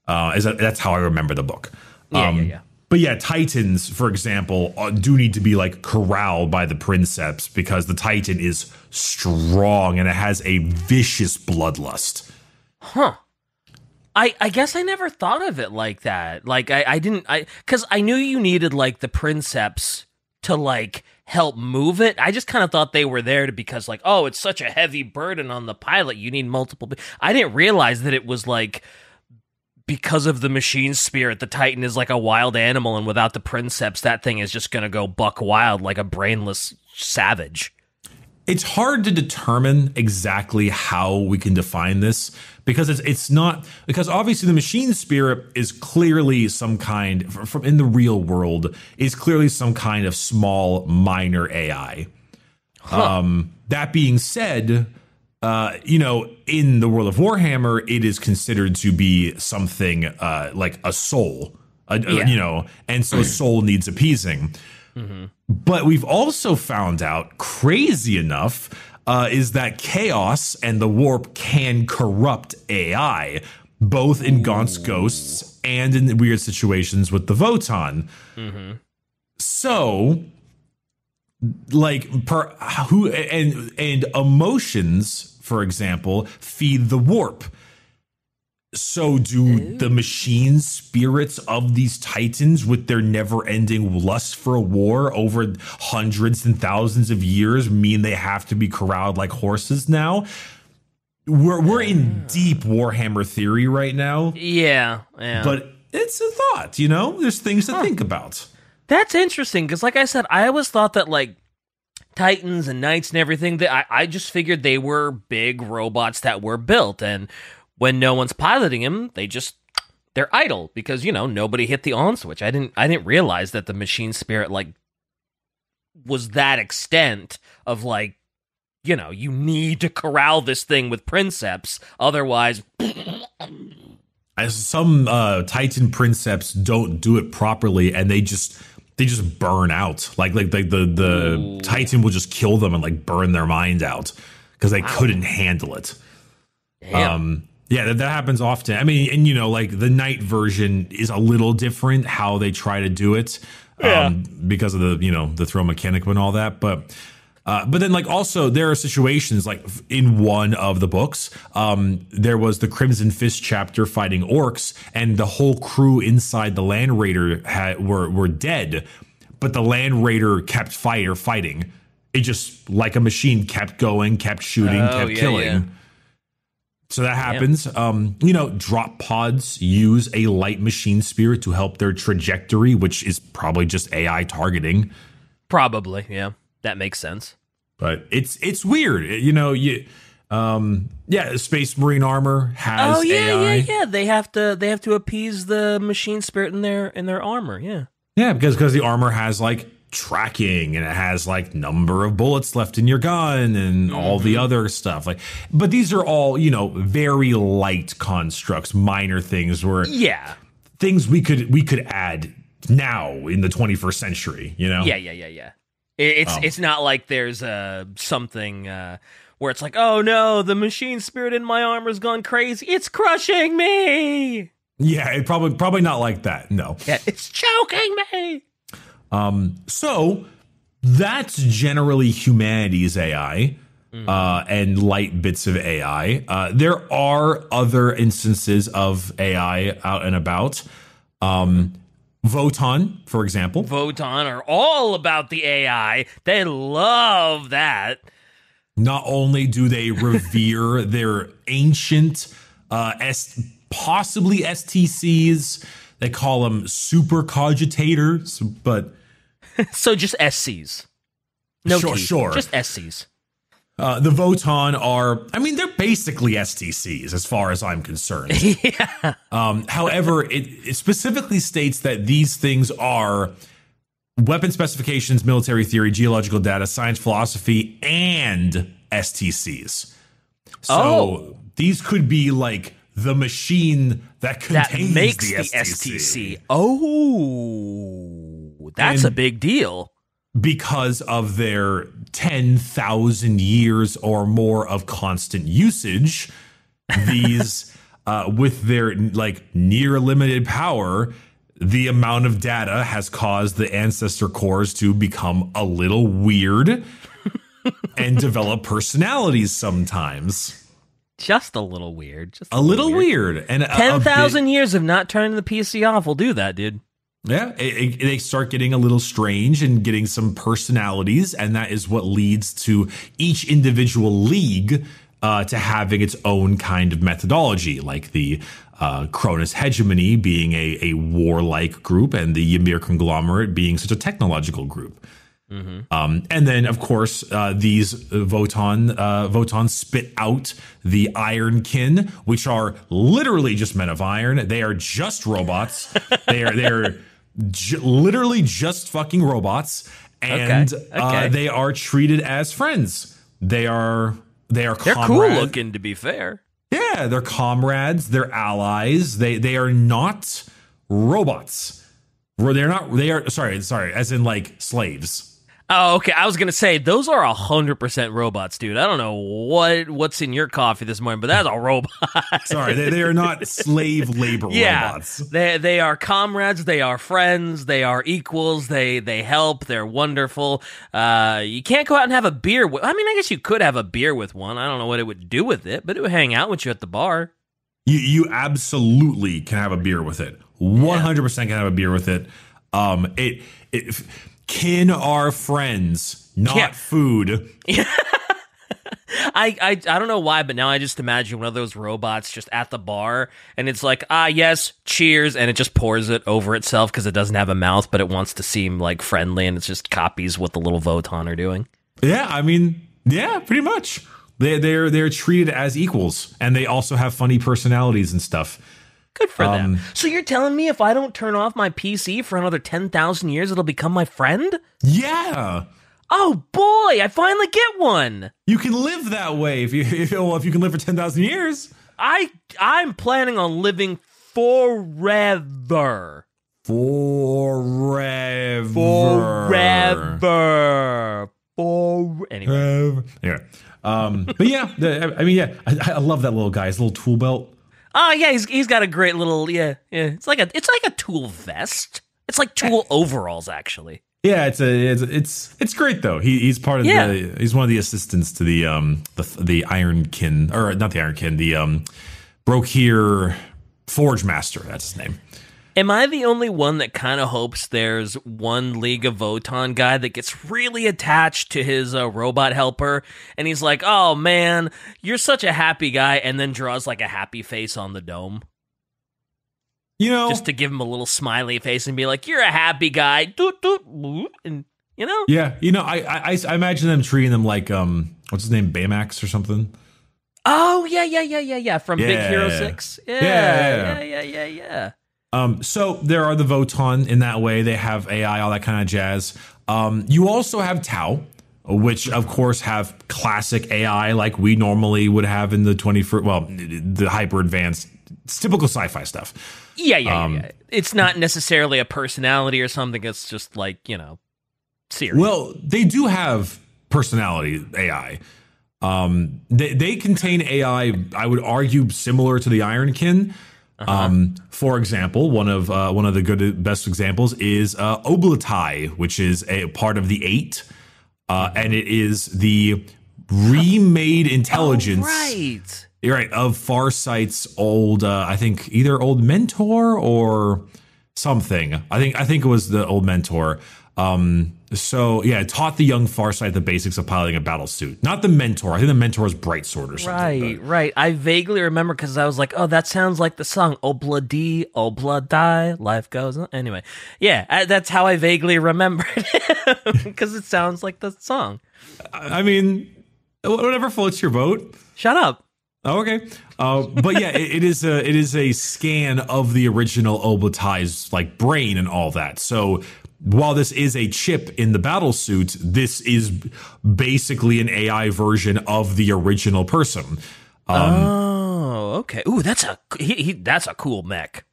Uh, is that, that's how I remember the book. Yeah, um, yeah, yeah. But yeah, Titans, for example, uh, do need to be like corralled by the Princeps because the Titan is strong and it has a vicious bloodlust. Huh. I, I guess I never thought of it like that. Like I, I didn't I because I knew you needed like the princeps to like help move it. I just kind of thought they were there to because like oh it's such a heavy burden on the pilot. You need multiple. I didn't realize that it was like because of the machine spirit, the Titan is like a wild animal, and without the princeps, that thing is just gonna go buck wild like a brainless savage. It's hard to determine exactly how we can define this because it's it's not because obviously the machine spirit is clearly some kind from in the real world is clearly some kind of small minor AI. Huh. Um, that being said, uh, you know, in the world of Warhammer, it is considered to be something uh, like a soul, a, yeah. you know, and so a soul needs appeasing. Mm-hmm. But we've also found out, crazy enough, uh, is that chaos and the warp can corrupt AI, both in Gaunt's ghosts and in weird situations with the Votann. Mm-hmm. So, like, per, who and and emotions, for example, feed the warp so do the machine spirits of these titans with their never-ending lust for war over hundreds and thousands of years mean they have to be corralled like horses now? We're we're in ah. deep Warhammer theory right now. Yeah, yeah. But it's a thought, you know? There's things to huh. think about. That's interesting because like I said, I always thought that like Titans and Knights and everything that I, I just figured they were big robots that were built and when no one's piloting him, they just they're idle because you know nobody hit the on switch. I didn't I didn't realize that the machine spirit like was that extent of like you know you need to corral this thing with princeps otherwise as some uh titan princeps don't do it properly and they just they just burn out like like, like the the Ooh. titan will just kill them and like burn their mind out because they wow. couldn't handle it Damn. um yeah, that, that happens often. I mean, and you know, like the knight version is a little different how they try to do it, yeah. um, because of the you know the throw mechanic and all that. But uh, but then like also there are situations like in one of the books, um, there was the Crimson Fist chapter fighting orcs, and the whole crew inside the Land Raider had were were dead, but the Land Raider kept or fighting. It just like a machine kept going, kept shooting, oh, kept yeah, killing. Yeah so that happens. Um, you know, drop pods use a light machine spirit to help their trajectory, which is probably just AI targeting. Probably, yeah. That makes sense. But it's it's weird. You know, you um yeah, space marine armor has Oh yeah, AI. yeah, yeah. They have to they have to appease the machine spirit in their in their armor, yeah. Yeah, because because the armor has like tracking and it has like number of bullets left in your gun and all the mm-hmm. other stuff like but these are all you know very light constructs minor things where yeah things we could we could add now in the 21st century you know yeah yeah yeah yeah it's um, it's not like there's uh something uh where it's like oh no the machine spirit in my armor's gone crazy it's crushing me Yeah, it probably probably not like that. No. Yeah, it's choking me. So that's generally humanity's AI uh, and light bits of AI. Uh, there are other instances of AI out and about. Um, Votann, for example. Votann are all about the AI. They love that. Not only do they revere their ancient, uh, S- possibly STCs, they call them super cogitators, but So just SCs. No Sure, T, sure. Just SCs. Uh, the Votann are, I mean, they're basically STCs as far as I'm concerned. yeah. Um, however, it, it specifically states that these things are weapon specifications, military theory, geological data, science, philosophy, and STCs. So Oh. these could be like the machine that That contains makes the, the STC. STC. That's a big deal. because of their 10,000 years or more of constant usage. These, uh, with their like near limited power, the amount of data has caused the ancestor cores to become a little weird and develop personalities sometimes. Just a little weird. Just A little weird. And a- a Ten thousand years of not turning the PC off will do that, dude. Yeah, it, it- they start getting a little strange and getting some personalities, and that is what leads to each individual league uh, to having its own kind of methodology, like the uh, Kronus Hegemony being a, a warlike group, and the Ymir Conglomerate being such a technological group. Um, and then, of course, uh, these Votann uh, Votann spit out the Ironkin, which are literally just men of iron. They are just robots. they are they're j- literally just fucking robots, and Okay, Uh, they are treated as friends. They are they are They're cool looking, to be fair. Yeah, they're comrades. They're allies. They they are not robots. They're not. They are sorry. Sorry. As in like slaves. Oh, okay. I was gonna say those are hundred percent robots, dude. I don't know what what's in your coffee this morning, but that's a robot. Sorry, they, they are not slave labor yeah, robots. they they are comrades. They are friends. They are equals. They they help. They're wonderful. Uh, you can't go out and have a beer. With, I mean, I guess you could have a beer with one. I don't know what it would do with it, but it would hang out with you at the bar. You you absolutely can have a beer with it. One hundred percent can have a beer with it. Um, it it kin are friends, not Yeah. food. I, I I don't know why, but now I just imagine one of those robots just at the bar, and it's like, ah, yes, cheers, and it just pours it over itself because it doesn't have a mouth, but it wants to seem like friendly, and it just copies what the little Votann are doing. Yeah, I mean, yeah, pretty much. They they're they're treated as equals, and they also have funny personalities and stuff. Good for Um, them. So you're telling me if I don't turn off my PC for another ten thousand years, it'll become my friend? Yeah. Oh boy, I finally get one. You can live that way if you if, well, if you can live for ten thousand years. I I'm planning on living forever. Forever. Forever. For anyway. Forever. Yeah. Um, but yeah, the, I mean, yeah, I, I love that little guy. His little tool belt. Oh yeah, he's he's got a great little yeah yeah. It's like a it's like a tool vest. It's like tool overalls actually. Yeah, it's a it's it's, it's great though. He, he's part of Yeah. the he's one of the assistants to the um the the Ironkin or not the Ironkin the um Brôkhyr Forge Master. That's his name. Am I the only one that kind of hopes there's one League of Votann guy that gets really attached to his uh, robot helper, and he's like, "Oh man, you're such a happy guy," and then draws like a happy face on the dome You know, just to give him a little smiley face and be like, "You're a happy guy," doot, doot, doot, and you know, yeah, you know, I, I I imagine them treating them like um what's his name Baymax or something. oh yeah, yeah, yeah, yeah, yeah, from Big Hero Yeah. Six, yeah, Yeah, yeah, yeah. yeah, yeah, yeah. Um, so there are the Votann in that way. They have AI, all that kind of jazz. Um, you also have Tau, which of course have classic AI like we normally would have in the 21st, well, the hyper advanced, typical sci-fi stuff. Yeah, yeah, Um, yeah, yeah. It's not necessarily a personality or something. It's just like you know, serious. Well, they do have personality AI. Um, they, they contain AI, I would argue, similar to the Ironkin. Um, for example, one of uh, one of the good best examples is uh, Ob'lotai, which is a part of the Eight, uh, and it is the remade intelligence. Right. You're right of Farsight's old, uh, I think either old mentor or something. I think I think it was the old mentor. Um, so yeah, it taught the young Farsight the basics of piloting a battle suit. Not the mentor. I think the mentor is Bright Sword or something. Right, right. I vaguely remember because I was like, "Oh, that sounds like the song Obladi, Obladai, Life Goes on." Anyway, yeah, I, that's how I vaguely remembered because it sounds like the song. I mean, whatever floats your boat. Shut up. Oh, okay. Uh, but yeah, it, it is a it is a scan of the original Ob'lotai's like brain and all that. So while this is a chip in the battle suit, this is basically an AI version of the original person. Um, oh, okay. Ooh, that's a he, he, that's a cool mech.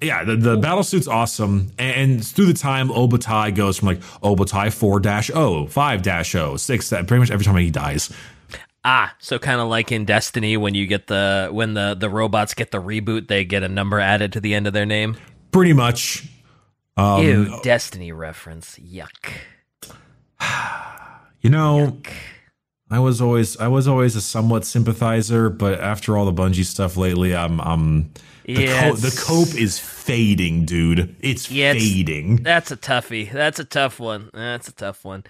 Yeah, the, the battle suit's awesome. And through the time, Obatai goes from like Obatai 4 0, 5 0, 6, pretty much every time he dies. Ah, so kind of like in Destiny when you get the when the the robots get the reboot, they get a number added to the end of their name. Pretty much. Um, Ew, Destiny reference. Yuck. You know, Yuck. I was always I was always a somewhat sympathizer, but after all the Bungie stuff lately, I'm I'm the, yeah, co- the cope is fading, dude. It's yeah, fading. It's, that's a toughie. That's a tough one. That's a tough one.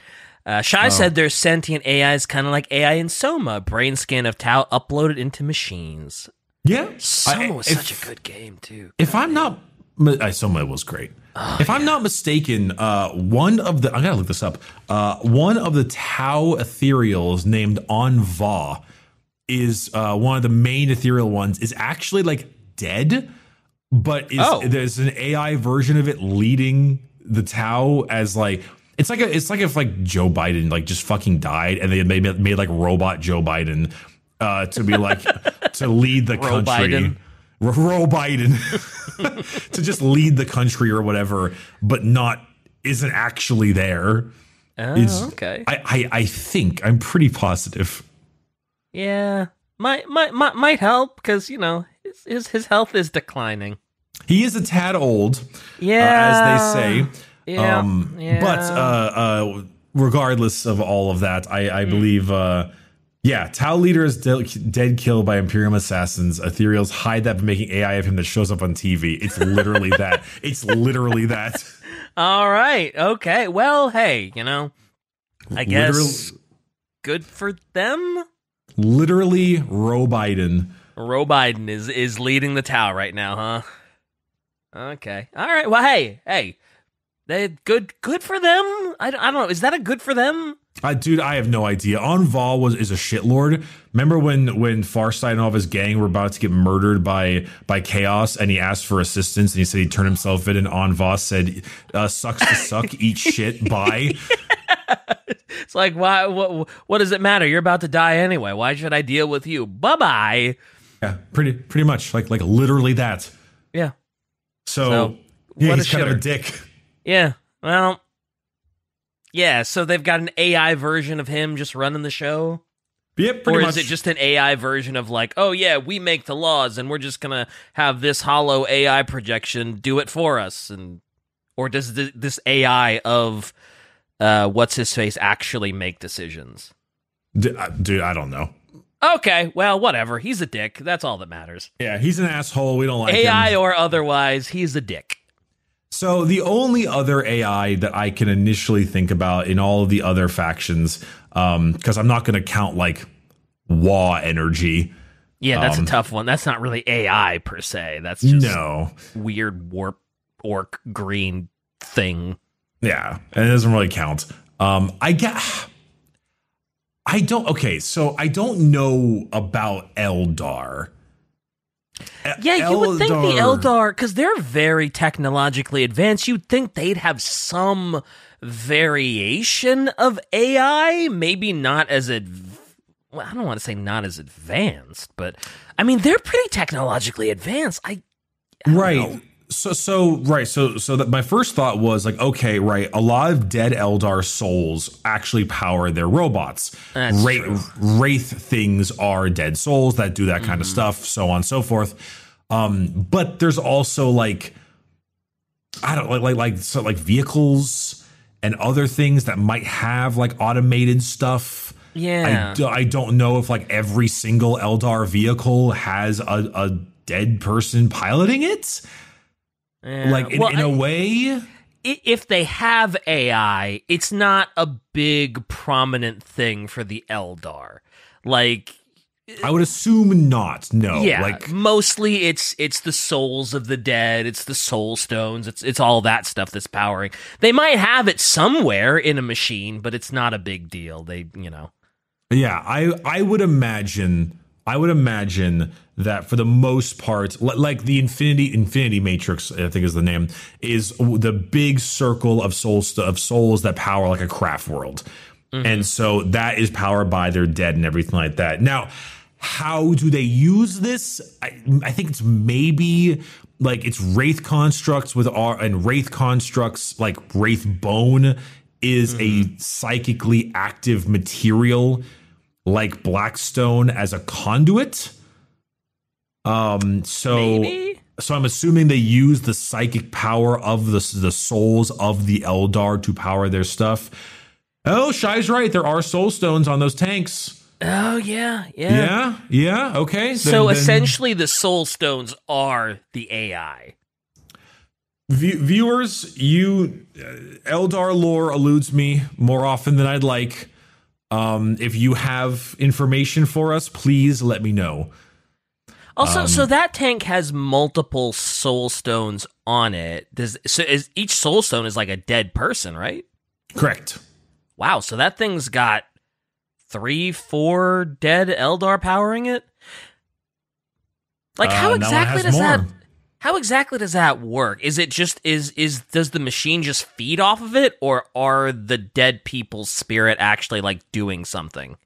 Uh, Shy oh. said there's sentient AIs kind of like AI in Soma, brain scan of Tau uploaded into machines. Yeah, Soma was if, such a good game too. If I'm not, uh, Soma was great. Oh, if yeah. I'm not mistaken, uh, one of the I gotta look this up. Uh, one of the Tau ethereals named Aun'Va is uh, one of the main ethereal ones. Is actually like dead, but is, oh. there's an AI version of it leading the Tau as like it's like a, it's like if like Joe Biden like just fucking died and they made made like robot Joe Biden uh, to be like to lead the country. Biden. Ro Biden to just lead the country or whatever, but not isn't actually there. Oh, is, okay. I, I I think I'm pretty positive. Yeah, might might might, might help because you know his, his his health is declining. He is a tad old, yeah, uh, as they say. Yeah, um, yeah. But uh, uh, regardless of all of that, I, I mm. believe, uh, yeah, Tau leader is de- dead killed by Imperium assassins. Ethereals hide that by making AI of him that shows up on TV. It's literally that. It's literally that. All right. Okay. Well, hey, you know, I guess literally, good for them. Literally, Roe Biden. Roe Biden is is leading the Tau right now, huh? Okay. All right. Well, hey, hey, they good good for them. I, I don't know. Is that a good for them? Uh, dude, I have no idea. Anval was is a shitlord. Remember when when Farsight and all of his gang were about to get murdered by by chaos, and he asked for assistance, and he said he turned himself in, and Aun'Va said, uh, "Sucks to suck, eat shit, bye." it's like why? What? What does it matter? You're about to die anyway. Why should I deal with you? Bye bye. Yeah, pretty pretty much like like literally that. Yeah. So, so yeah, he's kind of a dick. Yeah. Well, yeah. So they've got an AI version of him just running the show. Yep, or is much. it just an AI version of like, oh yeah, we make the laws and we're just gonna have this hollow AI projection do it for us, and or does th- this AI of uh, what's his face actually make decisions? D- uh, dude, I don't know. Okay, well, whatever. He's a dick. That's all that matters. Yeah, he's an asshole. We don't like AI him. or otherwise. He's a dick. So the only other AI that I can initially think about in all of the other factions, because um, I'm not going to count like Waaagh energy. Yeah, that's um, a tough one. That's not really AI per se. That's just no weird warp orc green thing. Yeah, and it doesn't really count. Um, I get. I don't. Okay, so I don't know about Eldar. Yeah, you would think the Eldar, because they're very technologically advanced, you'd think they'd have some variation of AI. Maybe not as adv- well, I don't want to say not as advanced, but I mean they're pretty technologically advanced. I, I right. Know. So so right so so that my first thought was like okay right a lot of dead Eldar souls actually power their robots. Wraith. Wraith things are dead souls that do that kind mm. of stuff so on and so forth. Um, but there's also like I don't like like like so like vehicles and other things that might have like automated stuff. Yeah. I, do, I don't know if like every single Eldar vehicle has a, a dead person piloting it. Yeah. Like in, Well, in a I- way. if they have AI, it's not a big prominent thing for the Eldar. Like I would assume not. No. yeah, Like mostly it's it's the souls of the dead, it's the soul stones, it's it's all that stuff that's powering. They might have it somewhere in a machine, but it's not a big deal. They, you know. Yeah, I I would imagine I would imagine that for the most part, like the Infinity Infinity Matrix, I think is the name, is the big circle of souls of souls that power like a craft world, mm-hmm. and so that is powered by their dead and everything like that. Now, how do they use this? I, I think it's maybe like it's wraith constructs with our and wraith constructs like wraith bone is a mm-hmm. psychically active material like blackstone as a conduit um so Maybe? so i'm assuming they use the psychic power of the the souls of the eldar to power their stuff oh Shy's right there are soul stones on those tanks Oh yeah, yeah. yeah yeah okay So Then- then- essentially the soul stones are the AI. View- viewers, you uh, Eldar lore eludes me more often than I'd like. Um, if you have information for us, please let me know. Also, Um, so that tank has multiple soul stones on it. Does so is each soul stone is like a dead person, right? Correct. Wow, so that thing's got three, four dead Eldar powering it. Like, Uh, how one exactly does that? How exactly does that work? Is it just is is does the machine just feed off of it, or are the dead people's spirit actually like doing something?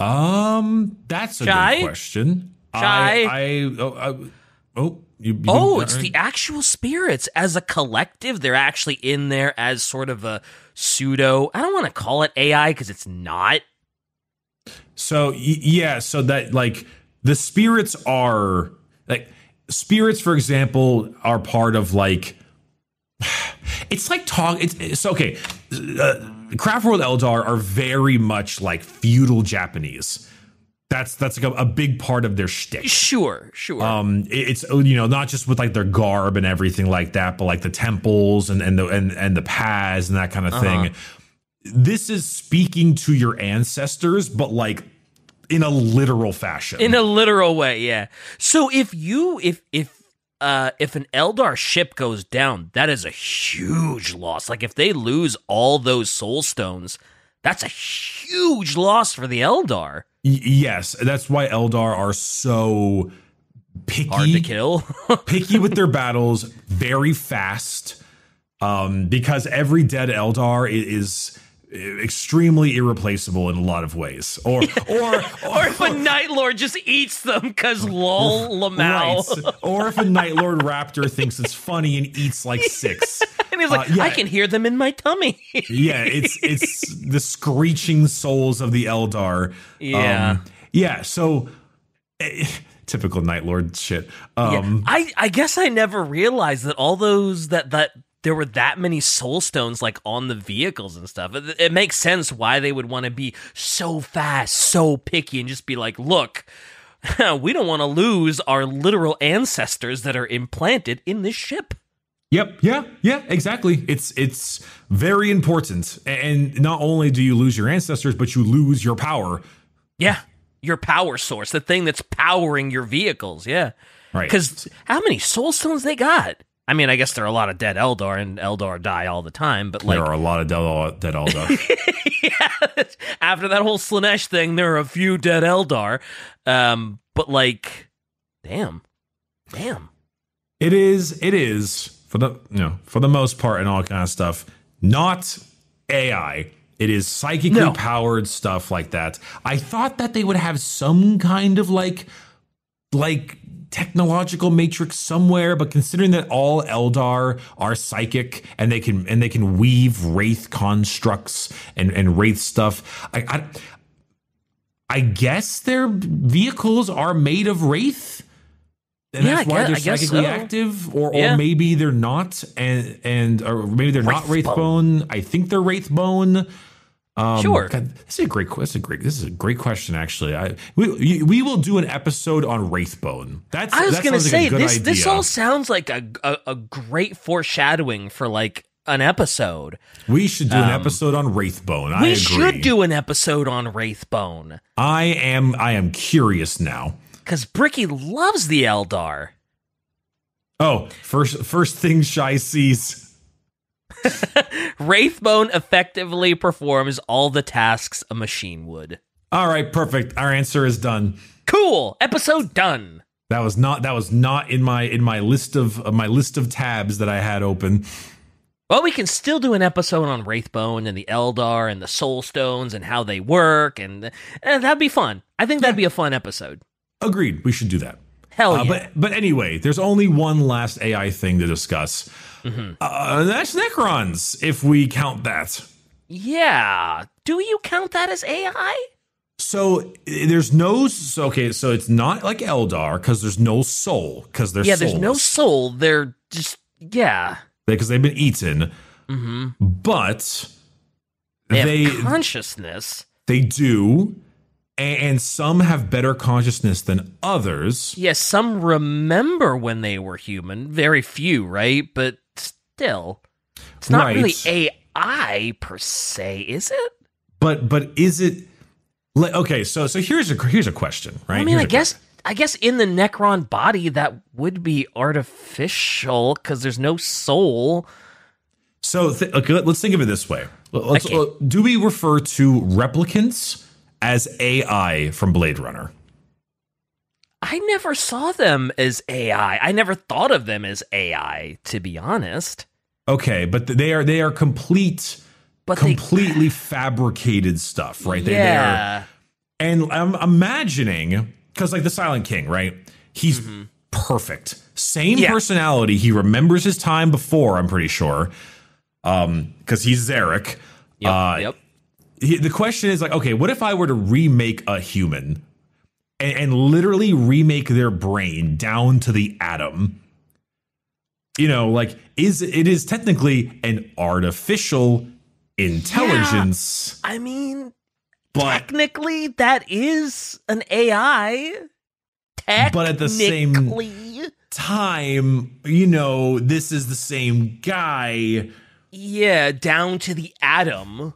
Um, that's a Shy? good question. Shy? I, I oh, I, oh, you, Oh, it's the actual spirits as a collective. They're actually in there as sort of a pseudo. I don't want to call it AI because it's not. So yeah, so that like the spirits are like spirits, for example, are part of like it's like talk. It's, it's okay. Uh, Craft World Eldar are very much like feudal Japanese. That's that's like a, a big part of their shtick. Sure, sure. Um, it- it's you know not just with like their garb and everything like that, but like the temples and and the and and the paths and that kind of thing. This is speaking to your ancestors, but like in a literal fashion. in a literal way, yeah. So if you if if uh if an Eldar ship goes down, that is a huge loss. Like if they lose all those soul stones, that's a huge loss for the Eldar. Y- yes, that's why Eldar are so picky. Hard to kill. picky with their battles, very fast, um, because every dead Eldar i- is extremely irreplaceable in a lot of ways. Or, or, or if a Night Lord just eats them because lol Lamau. right. or if a Night Lord Raptor thinks it's funny and eats like six. And he's like, Uh, yeah. I can hear them in my tummy. Yeah, it's it's the screeching souls of the Eldar. Yeah. Um, yeah. So eh, typical Night Lord shit. Um, I I guess I never realized that all those that that there were that many soul stones like on the vehicles and stuff. It, it makes sense why they would want to be so fast, so picky, and just be like, look. We don't want to lose our literal ancestors that are implanted in this ship. Yep. Yeah. Yeah. Exactly. It's it's very important, and not only do you lose your ancestors, but you lose your power. Yeah, your power source, the thing that's powering your vehicles. Yeah, Right. because how many soul stones they got? I mean, I guess there are a lot of dead Eldar, and Eldar die all the time. But like, there are a lot of dead, dead Eldar. yeah, after that whole Slaanesh thing, there are a few dead Eldar. Um, but like, damn, damn. it is. It is for the you know for the most part and all kind of stuff. Not AI. It is psychically No. powered stuff like that. I thought that they would have some kind of like like technological matrix somewhere, but considering that all Eldar are psychic and they can and they can weave wraith constructs and and wraith stuff, I, I I guess their vehicles are made of wraith. And Yeah, that's why guess- they're psychically so. active, or Yeah. or maybe they're not, and and or maybe they're not Wraithbone. Wraithbone. I think they're Wraithbone. Um, Sure. God, this is a great. This is a great. This is a great question. Actually, I we we will do an episode on Wraithbone. That's I was that gonna sounds like a say good this. This all sounds like a, a a great foreshadowing for like an episode. we should do an episode on Wraithbone. I Um, we agree. should do an episode on Wraithbone I am. I am curious now. because Bricky loves the Eldar. Oh, first first thing Shy sees. Wraithbone effectively performs all the tasks a machine would. All right, perfect. Our answer is done. Cool. Episode done. That was not that was not in my in my list of uh, my list of tabs that I had open. Well, we can still do an episode on Wraithbone and the Eldar and the Soul Stones and how they work, and, and that'd be fun. I think that'd be a fun episode. Agreed. We should do that. Hell Uh, but but anyway, there's only one last AI thing to discuss. Mm-hmm. Uh, that's Necrons, if we count that. yeah. Do you count that as AI? So there's no so, okay, so it's not like Eldar because there's no soul because they're yeah. There's no soul. They're just yeah. because they've been eaten, Mm-hmm. but They, they consciousness. they do, and some have better consciousness than others. Yes, some remember when they were human. Very few, right? But still, it's not Right. really AI per se, is it? But but is it like okay? So so here's a here's a question, right? I mean, Here's I guess I guess in the Necron body that would be artificial because there's no soul. So th- okay, let- let's think of it this way. Let's, Okay. uh, do we refer to replicants as AI from Blade Runner? I never saw them as AI. I never thought of them as AI, to be honest. Okay, but they are they are complete, But they, completely fabricated stuff, right? They, they are, yeah, and I'm imagining because like the Silent King, right? He's perfect, same Mm-hmm. Yeah. personality. He remembers his time before. I'm pretty sure, um, because he's Szarekh. yep, uh, yep. He- the question is like, okay, what if I were to remake a human and, and literally remake their brain down to the atom? You know, like is it is technically an artificial intelligence, I mean, but technically, that is an AI. But at the same- time, you know, this is the same guy. yeah, down to the atom.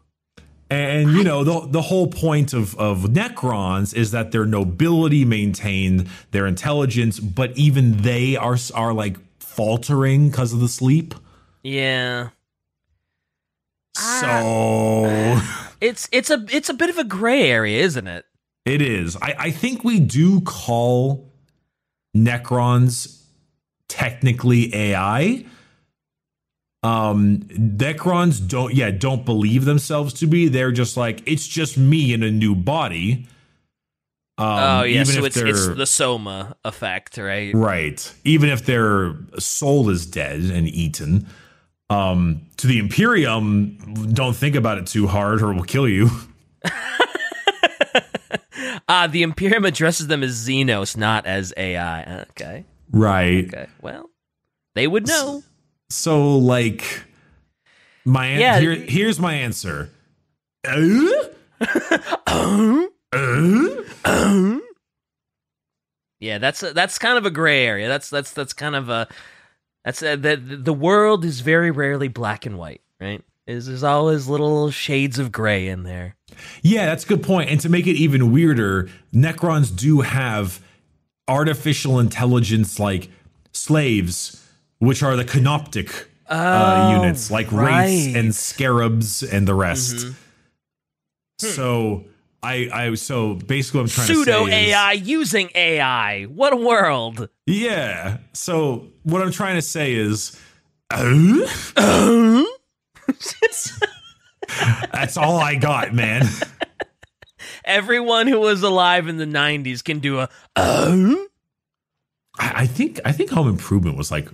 And you know the the whole point of of Necrons is that their nobility maintained their intelligence, but even they are are like faltering because of the sleep. Yeah. So It's it's a it's a bit of a gray area, isn't it? it is. I, I think we do call Necrons technically AI. Um, Necrons don't yeah don't believe themselves to be. They're just like it's just me in a new body. Um, oh yeah, even so if it's it's the soma effect, right? Right. Even if their soul is dead and eaten. Um, to the Imperium, don't think about it too hard or we'll kill you. Ah, the Imperium addresses them as Xenos, not as AI. Okay, Right. okay. Well, they would know. So, like, my an- Yeah. here, here's my answer. Uh? Uh? Yeah, that's a, that's kind of a gray area. That's that's that's kind of a that's a, the the world is very rarely black and white, right? Is there's always little shades of gray in there. Yeah, that's a good point. And to make it even weirder, Necrons do have artificial intelligence like slaves, which are the Canoptek uh, Oh, units, like wraiths right. Mm-hmm. and scarabs and the rest. So I, I, so basically, what I'm trying Pseudo to say is, AI using AI. What a world! yeah. So what I'm trying to say is, uh? that's all I got, man. Everyone who was alive in the '90s can do a oh. I, I think I think Home Improvement was like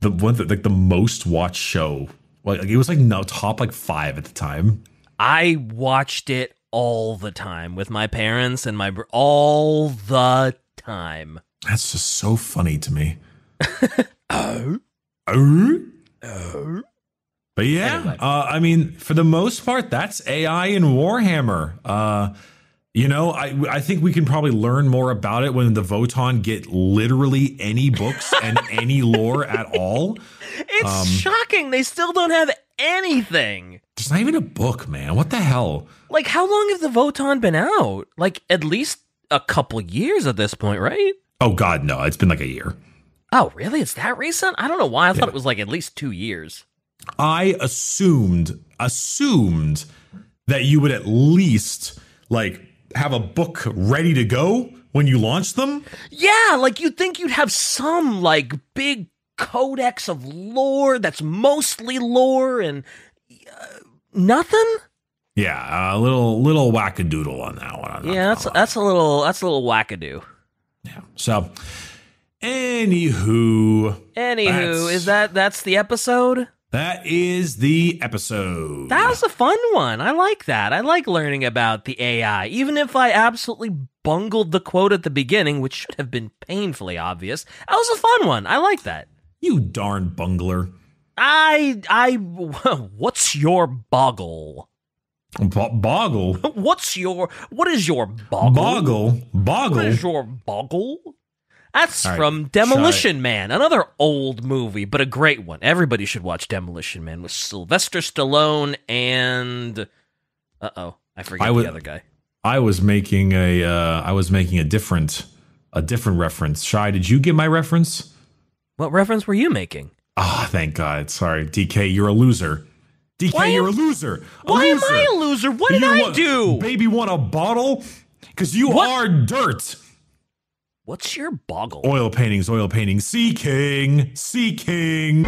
the one that like the most watched show. Like it was like no top like five at the time. I watched it all the time with my parents and my br- all the time. That's just so funny to me. Oh. Oh. Oh. But yeah, Anyway. uh, I mean, for the most part, that's AI in Warhammer. Uh, you know, I I think we can probably learn more about it when the Votann get literally any books and any lore at all. It's Um, shocking they still don't have anything. There's not even a book, man. What the hell? Like how long have the Votann been out? Like at least a couple years at this point, right? Oh God, no! It's been like a year. Oh, really? It's that recent? I don't know why. I thought it was like at least 2 years. I assumed assumed that you would at least like have a book ready to go when you launch them. Yeah, like you'd think you'd have some like big codex of lore that's mostly lore and uh, nothing. Yeah, a little little wackadoodle on that one. Yeah, that's gonna that's a little that's a little wackadoo. Yeah. So, anywho, Anywho, is that that's the episode? That is the episode. That was a fun one. I like that. I like learning about the AI, even if I absolutely bungled the quote at the beginning, which should have been painfully obvious. That was a fun one. I like that. you darn bungler. I I what's your boggle? Bo- boggle. What's your what is your boggle? Boggle. Boggle. What is your boggle? That's right, from Demolition Man, another old movie, but a great one. Everybody should watch Demolition Man with Sylvester Stallone and uh oh, I forget I would- the other guy. I was making a uh, I was making a different a different reference. Shy, did you get my reference? What reference were you making? Ah, thank God. Sorry, DK, you're a loser. DK, Why you're a loser. A Why loser. am I a loser? What did You I want- do? Baby, want a bottle? Because you What? are dirt. What's your boggle? Oil paintings, oil paintings. Sea King, Sea King.